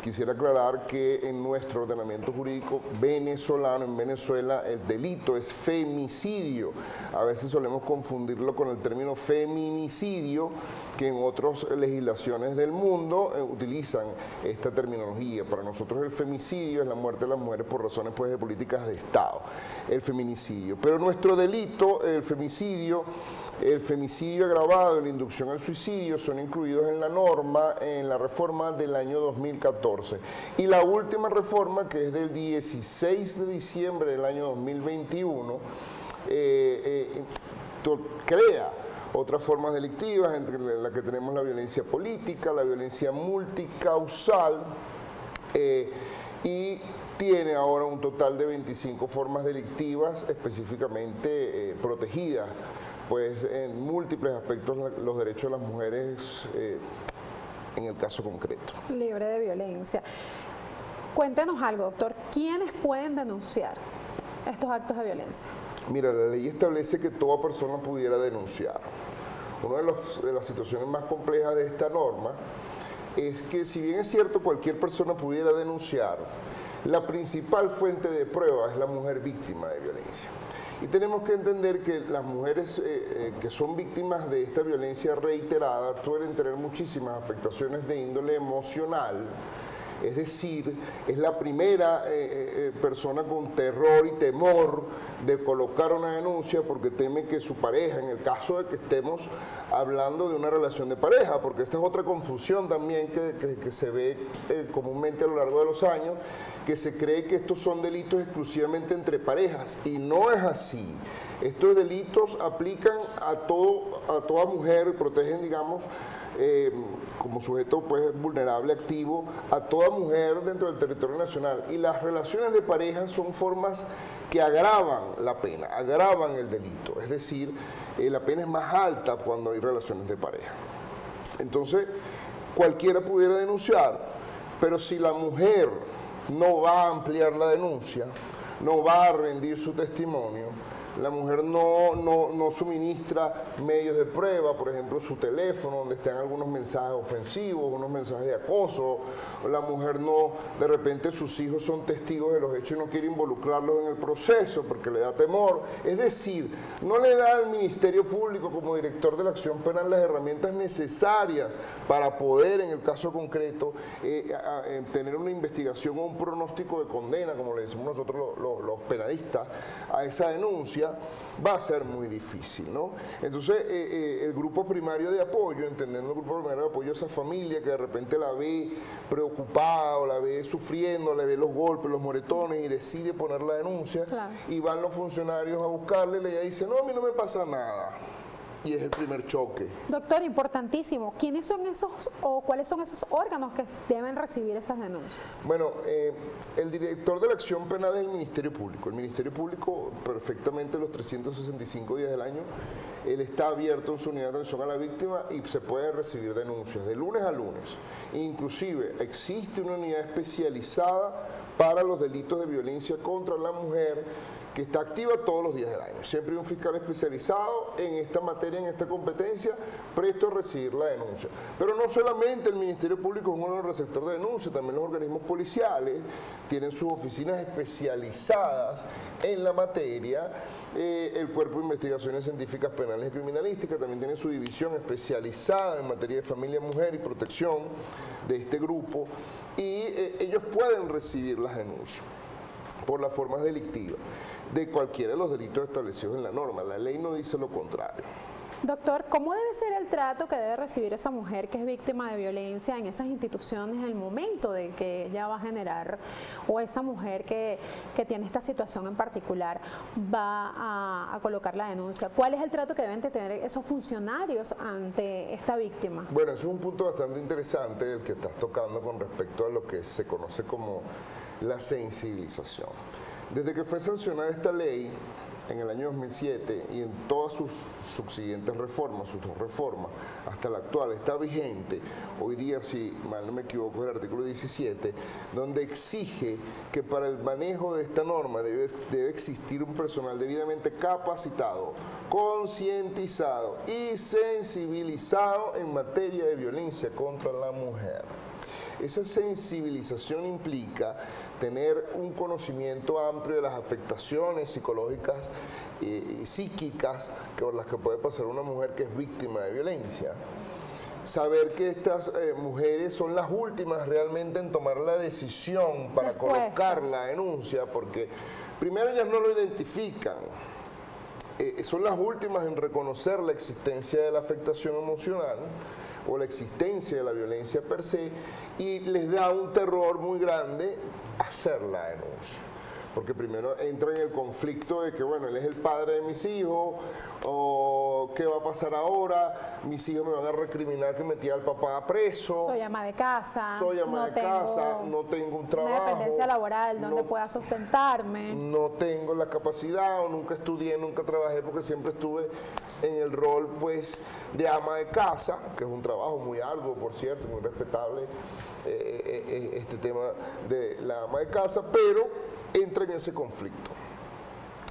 Quisiera aclarar que en nuestro ordenamiento jurídico venezolano, en Venezuela, el delito es femicidio. A veces solemos confundirlo con el término feminicidio, que en otras legislaciones del mundo eh, utilizan esta terminología. Para nosotros el femicidio es la muerte de las mujeres por razones pues, de políticas de Estado, el feminicidio. Pero nuestro delito, el femicidio, el femicidio agravado y la inducción al suicidio son incluidos en la norma en la reforma del año 2014. Y la última reforma, que es del 16 de diciembre del año 2021, eh, eh, crea otras formas delictivas, entre las que tenemos la violencia política, la violencia multicausal, eh, y tiene ahora un total de 25 formas delictivas específicamente protegidas pues en múltiples aspectos los derechos de las mujeres eh, en el caso concreto. Libre de violencia. Cuéntenos algo, doctor. ¿Quiénes pueden denunciar estos actos de violencia? Mira, la ley establece que toda persona pudiera denunciar. Una de, de las situaciones más complejas de esta norma es que si bien es cierto cualquier persona pudiera denunciar, la principal fuente de prueba es la mujer víctima de violencia. Y tenemos que entender que las mujeres eh, eh, que son víctimas de esta violencia reiterada suelen tener muchísimas afectaciones de índole emocional, es decir, es la primera eh, persona con terror y temor de colocar una denuncia porque teme que su pareja, en el caso de que estemos hablando de una relación de pareja, porque esta es otra confusión también que, se ve comúnmente a lo largo de los años, que se cree que estos son delitos exclusivamente entre parejas y no es así. Estos delitos aplican a, todo, a toda mujer, protegen, digamos, eh, como sujeto pues, vulnerable activo a toda mujer dentro del territorio nacional. Y las relaciones de pareja son formas que agravan la pena, agravan el delito. Es decir, eh, la pena es más alta cuando hay relaciones de pareja. Entonces, cualquiera pudiera denunciar, pero si la mujer no va a ampliar la denuncia, no va a rendir su testimonio, la mujer no, no, suministra medios de prueba, por ejemplo su teléfono donde están algunos mensajes ofensivos, unos mensajes de acoso, la mujer no, de repente sus hijos son testigos de los hechos y no quiere involucrarlos en el proceso porque le da temor. Es decir, no le da al Ministerio Público como director de la acción penal las herramientas necesarias para poder, en el caso concreto, eh, tener una investigación o un pronóstico de condena, como le decimos nosotros los penalistas, a esa denuncia va a ser muy difícil, ¿no? Entonces, eh, eh, el grupo primario de apoyo, entendiendo el grupo primario de apoyo, esa familia que de repente la ve preocupada o la ve sufriendo, le ve los golpes, los moretones y decide poner la denuncia, y van los funcionarios a buscarle, y ella dice, no, a mí no me pasa nada y es el primer choque. Doctor, importantísimo. ¿Quiénes son esos o cuáles son esos órganos que deben recibir esas denuncias? Bueno, eh, el director de la acción penal es el Ministerio Público. El Ministerio Público, perfectamente los 365 días del año, él está abierto en su unidad de atención a la víctima y se puede recibir denuncias de lunes a lunes. Inclusive existe una unidad especializada para los delitos de violencia contra la mujer que está activa todos los días del año. Siempre hay un fiscal especializado en esta materia, en esta competencia, presto a recibir la denuncia. Pero no solamente el Ministerio Público es un órgano receptor de denuncias, también los organismos policiales tienen sus oficinas especializadas en la materia. Eh, el Cuerpo de Investigaciones Científicas Penales y Criminalísticas también tiene su división especializada en materia de familia, mujer y protección de este grupo. Y eh, ellos pueden recibir las denuncias por las formas delictivas de cualquiera de los delitos establecidos en la norma. La ley no dice lo contrario. Doctor, ¿cómo debe ser el trato que debe recibir esa mujer que es víctima de violencia en esas instituciones en el momento de que ella va a generar, o esa mujer que, tiene esta situación en particular va a, a, colocar la denuncia? ¿Cuál es el trato que deben tener esos funcionarios ante esta víctima? Bueno, es un punto bastante interesante el que estás tocando con respecto a lo que se conoce como la sensibilización. Desde que fue sancionada esta ley en el año 2007 y en todas sus subsiguientes reformas, sus dos reformas, hasta la actual, está vigente, hoy día, si mal no me equivoco, el artículo 17, donde exige que para el manejo de esta norma debe, debe existir un personal debidamente capacitado, concientizado y sensibilizado en materia de violencia contra la mujer. Esa sensibilización implica tener un conocimiento amplio de las afectaciones psicológicas y psíquicas por las que puede pasar una mujer que es víctima de violencia. Saber que estas eh, mujeres son las últimas realmente en tomar la decisión para colocar la denuncia, porque primero ellas no lo identifican. Eh, son las últimas en reconocer la existencia de la afectación emocional o la existencia de la violencia per se y les da un terror muy grande hacer la denuncia. Porque primero entra en el conflicto de que, bueno, él es el padre de mis hijos, o qué va a pasar ahora, mis hijos me van a recriminar que metí al papá preso. Soy ama de casa. Soy ama de casa, no tengo un trabajo. Una dependencia laboral donde pueda sustentarme. No tengo la capacidad, o nunca estudié, nunca trabajé, porque siempre estuve en el rol, pues, de ama de casa, que es un trabajo muy arduo, por cierto, muy respetable eh, eh, eh, este tema de la ama de casa, pero entra en ese conflicto.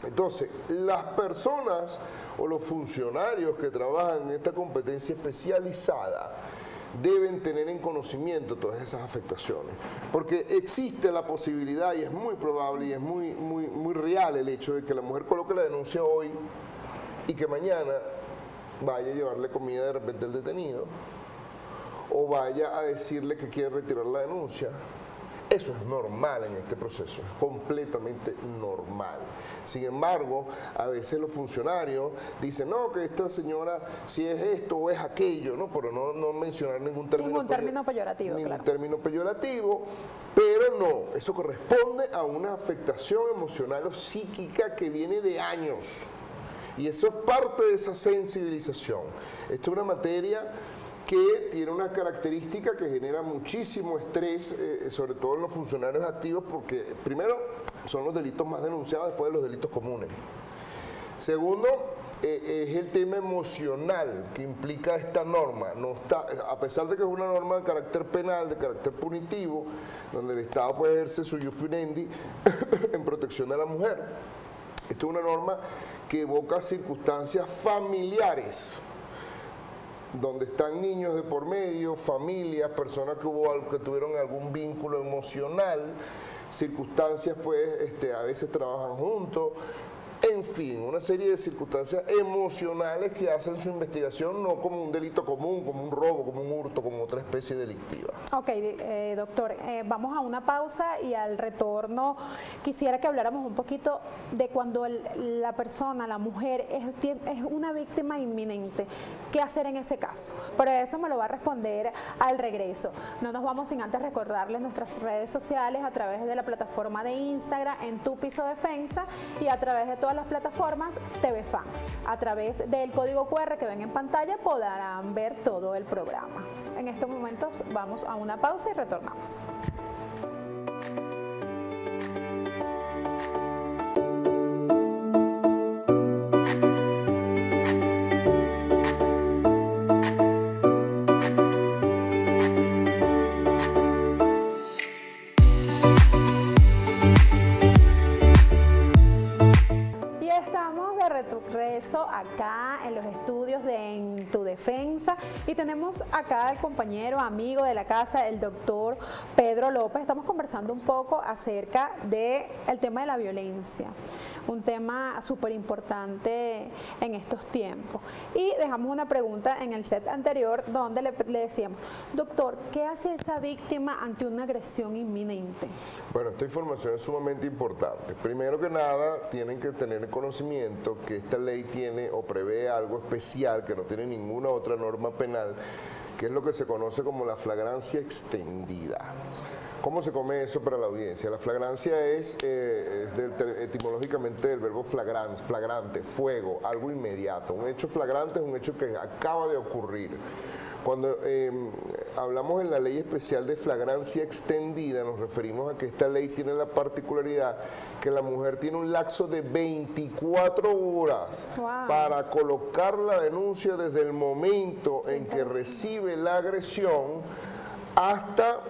Entonces, las personas o los funcionarios que trabajan en esta competencia especializada deben tener en conocimiento todas esas afectaciones. Porque existe la posibilidad, y es muy probable y es muy, muy, muy real el hecho de que la mujer coloque la denuncia hoy y que mañana vaya a llevarle comida de repente al detenido o vaya a decirle que quiere retirar la denuncia. Eso es normal en este proceso, es completamente normal. Sin embargo, a veces los funcionarios dicen, no, que esta señora si es esto o es aquello, ¿no? Pero no, no mencionar ningún término, Ningún término peyorativo, ningún claro. término peyorativo, pero no, eso corresponde a una afectación emocional o psíquica que viene de años. Y eso es parte de esa sensibilización. Esta es una materia que tiene una característica que genera muchísimo estrés, eh, sobre todo en los funcionarios activos, porque primero son los delitos más denunciados después de los delitos comunes. Segundo, eh, es el tema emocional que implica esta norma. No está, a pesar de que es una norma de carácter penal, de carácter punitivo, donde el Estado puede ejercer su jus punendi en protección de la mujer. Esta es una norma que evoca circunstancias familiares donde están niños de por medio, familias, personas que, hubo, que tuvieron algún vínculo emocional, circunstancias pues este, a veces trabajan juntos, en fin, una serie de circunstancias emocionales que hacen su investigación no como un delito común, como un robo, como un hurto, como otra especie delictiva. Ok, eh, doctor, eh, vamos a una pausa y al retorno quisiera que habláramos un poquito de cuando la persona, la mujer, es, una víctima inminente. ¿Qué hacer en ese caso? Pero eso me lo va a responder al regreso. No nos vamos sin antes recordarles nuestras redes sociales a través de la plataforma de Instagram en Tu Piso Defensa y a través de todas las plataformas TV Fan. A través del código QR que ven en pantalla podrán ver todo el programa. En estos momentos vamos a una pausa y retornamos. Y tenemos acá al compañero, amigo de la casa, el doctor Pedro López. Estamos conversando un poco acerca del tema de la violencia, un tema súper importante en estos tiempos. Y dejamos una pregunta en el set anterior donde le, le decíamos, doctor, ¿qué hace esa víctima ante una agresión inminente? Bueno, esta información es sumamente importante. Primero que nada, tienen que tener conocimiento que esta ley tiene o prevé algo especial que no tiene ninguna otra norma penal, que es lo que se conoce como la flagrancia extendida. ¿Cómo se come eso para la audiencia? La flagrancia es, eh, etimológicamente del verbo flagrante, fuego, algo inmediato. Un hecho flagrante es un hecho que acaba de ocurrir. Cuando eh, hablamos en la ley especial de flagrancia extendida, nos referimos a que esta ley tiene la particularidad que la mujer tiene un lapso de 24 horas Wow. para colocar la denuncia desde el momento en que recibe la agresión hasta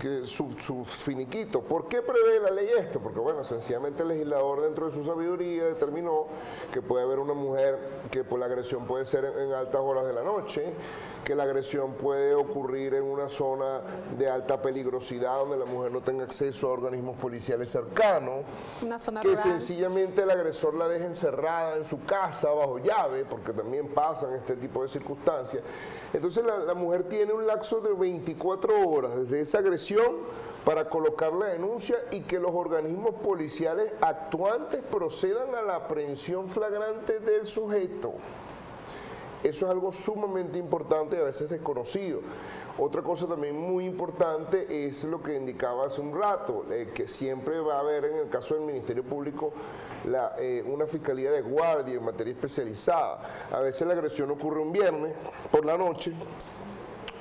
que su, su finiquito. ¿Por qué prevé la ley esto? Porque bueno, sencillamente el legislador dentro de su sabiduría determinó que puede haber una mujer que por la agresión puede ser en, en altas horas de la noche, que la agresión puede ocurrir en una zona de alta peligrosidad donde la mujer no tenga acceso a organismos policiales cercanos, Una zona que rural. sencillamente el agresor la deja encerrada en su casa bajo llave, porque también pasan este tipo de circunstancias. Entonces la, la mujer tiene un lapso de 24 horas desde esa agresión para colocar la denuncia y que los organismos policiales actuantes procedan a la aprehensión flagrante del sujeto. Eso es algo sumamente importante y a veces desconocido. Otra cosa también muy importante es lo que indicaba hace un rato, eh, que siempre va a haber en el caso del Ministerio Público eh, una fiscalía de guardia en materia especializada. A veces la agresión ocurre un viernes por la noche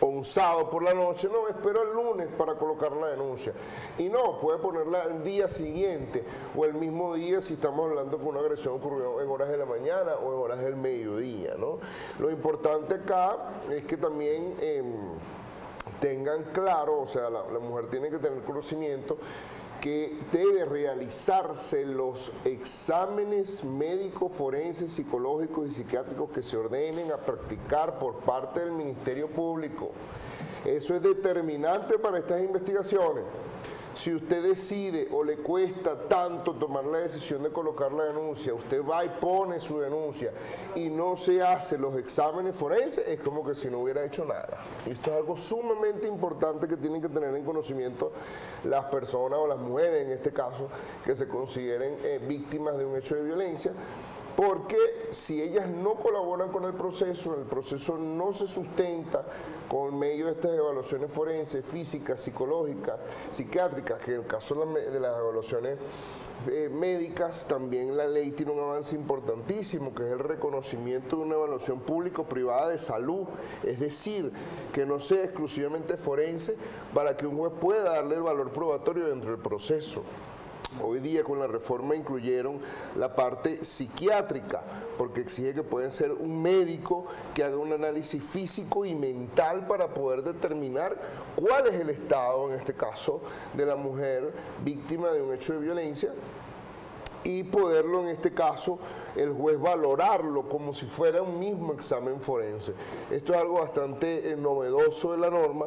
o un sábado por la noche, no, espero el lunes para colocar la denuncia. Y no, puede ponerla el día siguiente o el mismo día si estamos hablando que una agresión ocurrió en horas de la mañana o en horas del mediodía, ¿no? Lo importante acá es que también em, tengan claro, o sea, la mujer tiene que tener conocimiento que debe realizarse los exámenes médicos, forenses, psicológicos y psiquiátricos que se ordenen a practicar por parte del Ministerio Público. Eso es determinante para estas investigaciones si usted decide o le cuesta tanto tomar la decisión de colocar la denuncia, usted va y pone su denuncia y no se hace los exámenes forenses, es como que si no hubiera hecho nada. Y esto es algo sumamente importante que tienen que tener en conocimiento las personas o las mujeres en este caso que se consideren eh, víctimas de un hecho de violencia, porque si ellas no colaboran con el proceso, el proceso no se sustenta con medio de estas evaluaciones forenses, físicas, psicológicas, psiquiátricas, que en el caso de las evaluaciones eh, médicas, también la ley tiene un avance importantísimo, que es el reconocimiento de una evaluación público-privada de salud, es decir, que no sea exclusivamente forense para que un juez pueda darle el valor probatorio dentro del proceso. Hoy día con la reforma incluyeron la parte psiquiátrica, porque exige que pueden ser un médico que haga un análisis físico y mental para poder determinar cuál es el estado, en este caso, de la mujer víctima de un hecho de violencia y poderlo en este caso el juez valorarlo como si fuera un mismo examen forense. Esto es algo bastante eh, novedoso de la norma,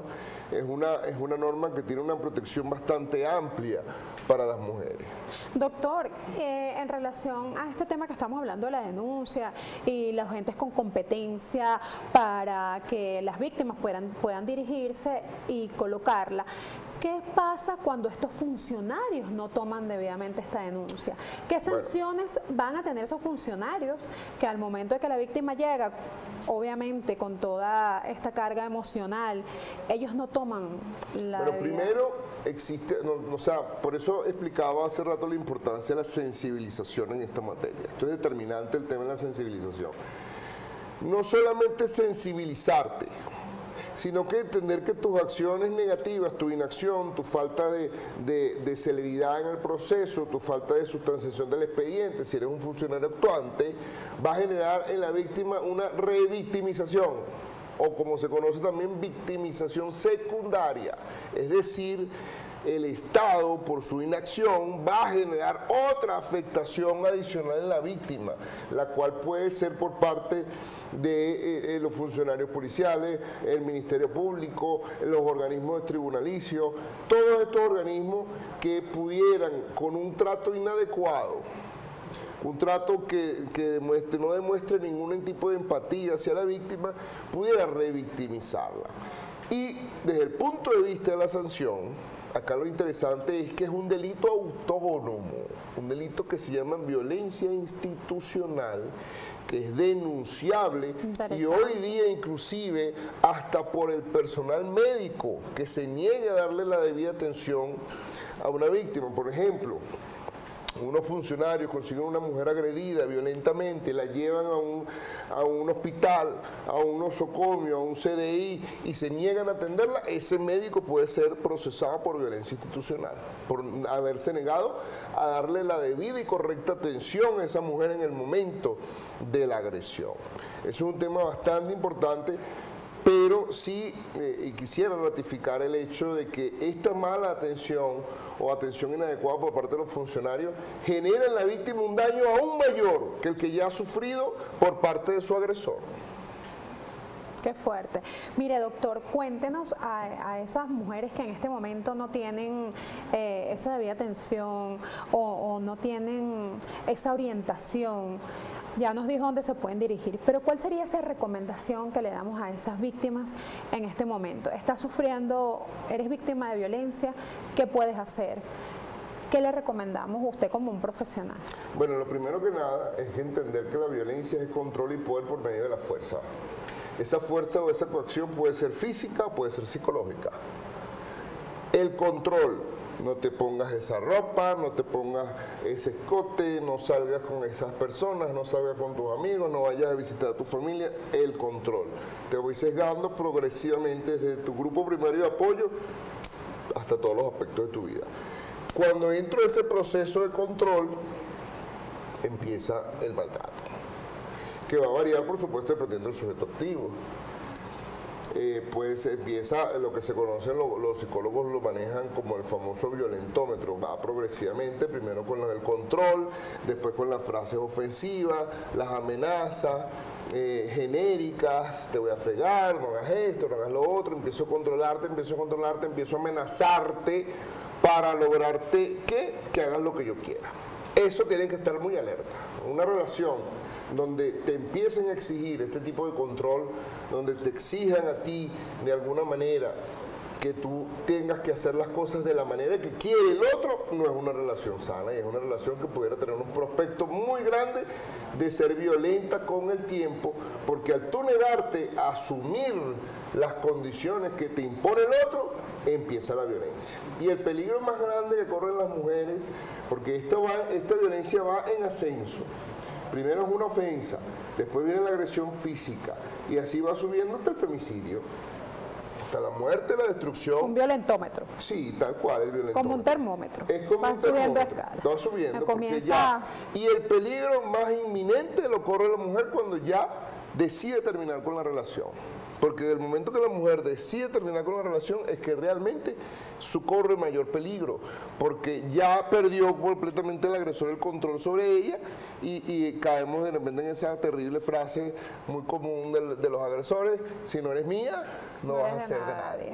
es una, es una norma que tiene una protección bastante amplia para las mujeres. Doctor, eh, en relación a este tema que estamos hablando la denuncia y los agentes con competencia para que las víctimas puedan, puedan dirigirse y colocarla, ¿Qué pasa cuando estos funcionarios no toman debidamente esta denuncia? ¿Qué sanciones van a tener esos funcionarios que al momento de que la víctima llega, obviamente con toda esta carga emocional, ellos no toman la Bueno, primero existe, o sea, por eso explicaba hace rato la importancia de la sensibilización en esta materia. Esto es determinante el tema de la sensibilización. No solamente sensibilizarte, sino que entender que tus acciones negativas, tu inacción, tu falta de, celeridad en el proceso, tu falta de sustanciación del expediente, si eres un funcionario actuante, va a generar en la víctima una revictimización o como se conoce también victimización secundaria, es decir, el Estado, por su inacción, va a generar otra afectación adicional en la víctima, la cual puede ser por parte de eh, eh, los funcionarios policiales, el Ministerio Público, los organismos tribunalicios, todos estos organismos que pudieran, con un trato inadecuado, un trato que, no demuestre ningún tipo de empatía hacia la víctima, pudiera revictimizarla. Y desde el punto de vista de la sanción, acá lo interesante es que es un delito autónomo, un delito que se llama violencia institucional, que es denunciable y hoy día inclusive hasta por el personal médico que se niegue a darle la debida atención a una víctima. Por ejemplo, unos funcionarios consiguen una mujer agredida violentamente, la llevan a un, a un hospital, a un nosocomio, a un CDI y se niegan a atenderla, ese médico puede ser procesado por violencia institucional, por haberse negado a darle la debida y correcta atención a esa mujer en el momento de la agresión. Es un tema bastante importante pero sí eh, quisiera ratificar el hecho de que esta mala atención o atención inadecuada por parte de los funcionarios genera en la víctima un daño aún mayor que el que ya ha sufrido por parte de su agresor. Qué fuerte. Mire, doctor, cuéntenos a, esas mujeres que en este momento no tienen eh, esa debida atención o no tienen esa orientación ya nos dijo dónde se pueden dirigir, pero ¿cuál sería esa recomendación que le damos a esas víctimas en este momento? ¿Estás sufriendo, eres víctima de violencia? ¿Qué puedes hacer? ¿Qué le recomendamos usted como un profesional? Bueno, lo primero que nada es entender que la violencia es control y poder por medio de la fuerza. Esa fuerza o esa coacción puede ser física o puede ser psicológica. El control no te pongas esa ropa, no te pongas ese escote, no salgas con esas personas, no salgas con tus amigos, no vayas a visitar a tu familia, el control. Te voy sesgando progresivamente desde tu grupo primario de apoyo hasta todos los aspectos de tu vida. Cuando entro ese proceso de control, empieza el maltrato, que va a variar, por supuesto, dependiendo del sujeto activo. eh, pues empieza lo que se conoce, lo- los psicólogos lo manejan como el famoso violentómetro, va progresivamente, primero con el control, después con las frases ofensivas, las amenazas eh, genéricas, te voy a fregar, no hagas esto, no hagas lo otro, empiezo a controlarte, empiezo a controlarte, empiezo a amenazarte para lograrte que, que hagas lo que yo quiera. Eso tienen que estar muy alerta. Una relación donde te empiecen a exigir este tipo de control, donde te exijan a ti de alguna manera que tú tengas que hacer las cosas de la manera que quiere el otro, no es una relación sana y es una relación que pudiera tener un prospecto muy grande de ser violenta con el tiempo, porque al tú negarte a asumir las condiciones que te impone el otro, empieza la violencia. Y el peligro más grande que corren las mujeres, porque esta, va- esta violencia va en ascenso. Primero es una ofensa, después viene la agresión física y así va subiendo hasta el femicidio, hasta la muerte, la Un destrucción. violentómetro, Sí, tal cual, el violento. como un termómetro. Es como Van un subiendo escala. Va subiendo. Comienza ya- y el peligro más inminente lo corre la mujer cuando ya decide terminar con la relación. Porque el momento que la mujer decide terminar con la relación es que realmente su corre mayor peligro. Porque ya perdió completamente el agresor el control sobre ella y, y caemos de repente en esa terrible frase muy común del- de, los agresores, si no eres mía, no, vas a ser de nadie.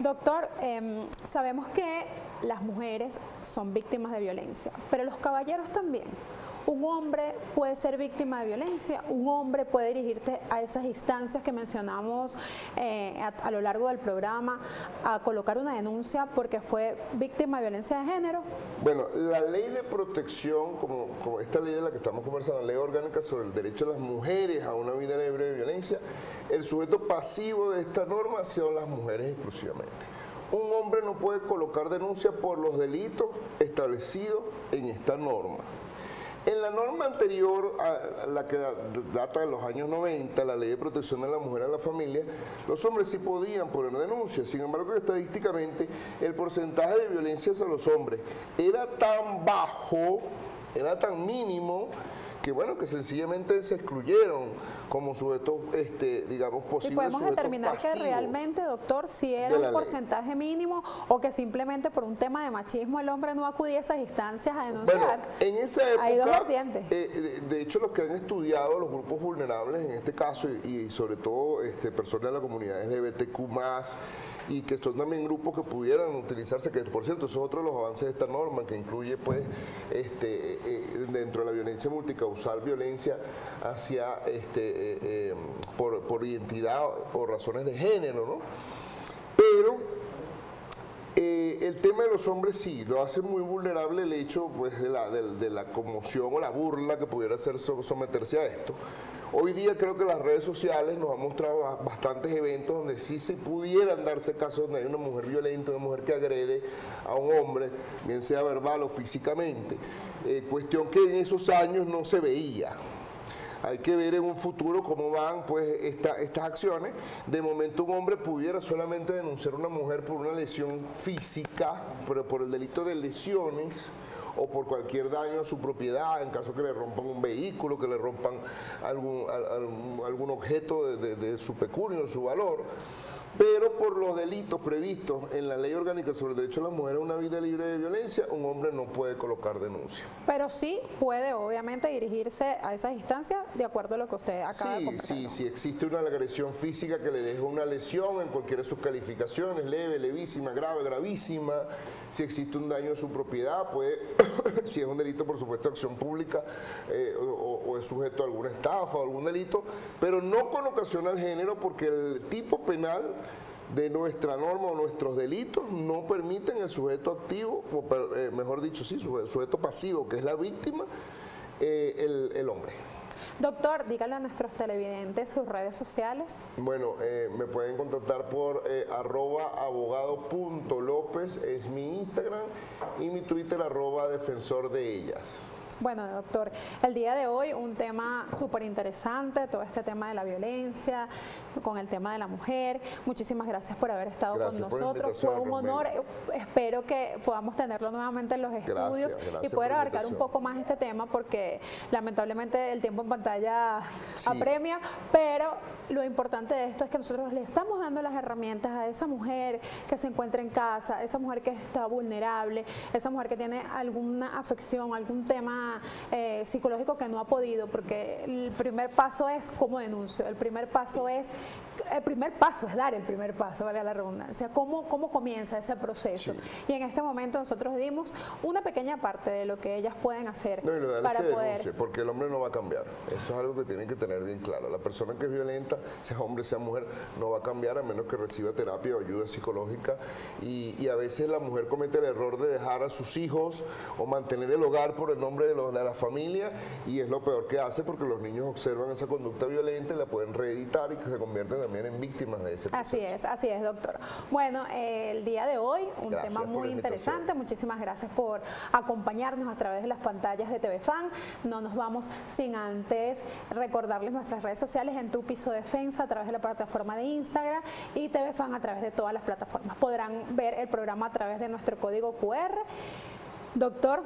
Doctor, em, sabemos que las mujeres son víctimas de violencia, pero los caballeros también. Un hombre puede ser víctima de violencia, un hombre puede dirigirte a esas instancias que mencionamos eh, a, lo largo del programa, a colocar una denuncia porque fue víctima de violencia de género. Bueno, la ley de protección, como, como esta ley de la que estamos conversando, la ley orgánica sobre el derecho de las mujeres a una vida libre de violencia, el sujeto pasivo de esta norma son las mujeres exclusivamente. Un hombre no puede colocar denuncia por los delitos establecidos en esta norma. En la norma anterior, a la que da- data de los años 90, la ley de protección de la mujer a la familia, los hombres sí podían poner denuncias. Sin embargo, estadísticamente, el porcentaje de violencia hacia los hombres era tan bajo, era tan mínimo, que bueno, que sencillamente se excluyeron como sujetos, este, digamos, Y posibles podemos sujetos determinar que realmente, doctor, si era un ley. porcentaje mínimo o que simplemente por un tema de machismo el hombre no acudía a esas instancias a denunciar. Bueno, en esa época, Hay dos vertientes. eh, de, de hecho, los que han estudiado los grupos vulnerables, en este caso, y, y sobre todo este, personas de la comunidad LGBTQ+, y que son también grupos que pudieran utilizarse, que por cierto, eso es otro de los avances de esta norma, que incluye, pues, este, eh, eh, dentro de la violencia multicausal, violencia hacia, este, eh, por, por identidad o razones de género, ¿no? Pero el tema de los hombres sí, lo hace muy vulnerable el hecho pues, de, la, de- la conmoción o la burla que pudiera hacer so- someterse a esto. Hoy día creo que las redes sociales nos han mostrado ba- bastantes eventos donde sí se pudieran darse casos donde hay una mujer violenta, una mujer que agrede a un hombre, bien sea verbal o físicamente. Eh, cuestión que en esos años no se veía. Hay que ver en un futuro cómo van pues esta- estas acciones. De momento un hombre pudiera solamente denunciar a una mujer por una lesión física, pero por el delito de lesiones o por cualquier daño a su propiedad, en caso que le rompan un vehículo, que le rompan algún, al- algún, objeto de, su pecunio, su valor. Pero por los delitos previstos en la ley orgánica sobre el derecho de la mujer a una vida libre de violencia, un hombre no puede colocar denuncia. Pero sí puede, obviamente, dirigirse a esas instancias de acuerdo a lo que usted acaba de Sí, conversar. sí, si existe una agresión física que le deja una lesión en cualquiera de sus calificaciones, leve, levísima, grave, gravísima, si existe un daño a su propiedad, puede, si es un delito, por supuesto, de acción pública eh, o, o- o es sujeto a alguna estafa o algún delito, pero no con ocasión al género porque el tipo penal de nuestra norma o nuestros delitos no permiten el sujeto activo, o per- eh, mejor dicho, sí, suje- sujeto pasivo, que es la víctima, eh, el- el hombre. Doctor, dígale a nuestros televidentes sus redes sociales. Bueno, eh, me pueden contactar por eh, arroba abogado.lópez, es mi Instagram, y mi Twitter arroba defensor de ellas. Bueno, doctor, el día de hoy un tema súper interesante, todo este tema de la violencia, con el tema de la mujer. Muchísimas gracias por haber estado con nosotros. Fue un honor. Espero que podamos tenerlo nuevamente en los estudios y poder abarcar un poco más este tema porque lamentablemente el tiempo en pantalla apremia, pero lo importante de esto es que nosotros le estamos dando las herramientas a esa mujer que se encuentra en casa, esa mujer que está vulnerable, esa mujer que tiene alguna afección, algún tema eh, psicológico que no ha podido, porque el primer paso es como denuncio, el primer paso es el primer paso es dar el primer paso, vale la redundancia. ¿Cómo, cómo comienza ese proceso? Y en este momento nosotros dimos una pequeña parte de lo que ellas pueden hacer para poder. porque el hombre no va a cambiar. Eso es algo que tienen que tener bien claro. La persona que es violenta, sea hombre, sea mujer, no va a cambiar a menos que reciba terapia o ayuda psicológica. Y, a veces la mujer comete el error de dejar a sus hijos o mantener el hogar por el nombre de, los, de la familia y es lo peor que hace porque los niños observan esa conducta violenta y la pueden reeditar y que se convierten también en víctimas de ese proceso. Así es, así es, doctor. Bueno, el día de hoy, un tema muy interesante. Muchísimas gracias por acompañarnos a través de las pantallas de TV Fan. No nos vamos sin antes recordarles nuestras redes sociales en Tu Piso Defensa a través de la plataforma de Instagram y TV Fan a través de todas las plataformas. Podrán ver el programa a través de nuestro código QR. Doctor,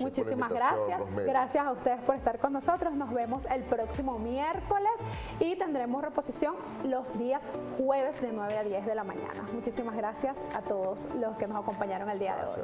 muchísimas gracias. Gracias a ustedes por estar con nosotros. Nos vemos el próximo miércoles y tendremos reposición los días jueves de 9 a 10 de la mañana. Muchísimas gracias a todos los que nos acompañaron el día de hoy.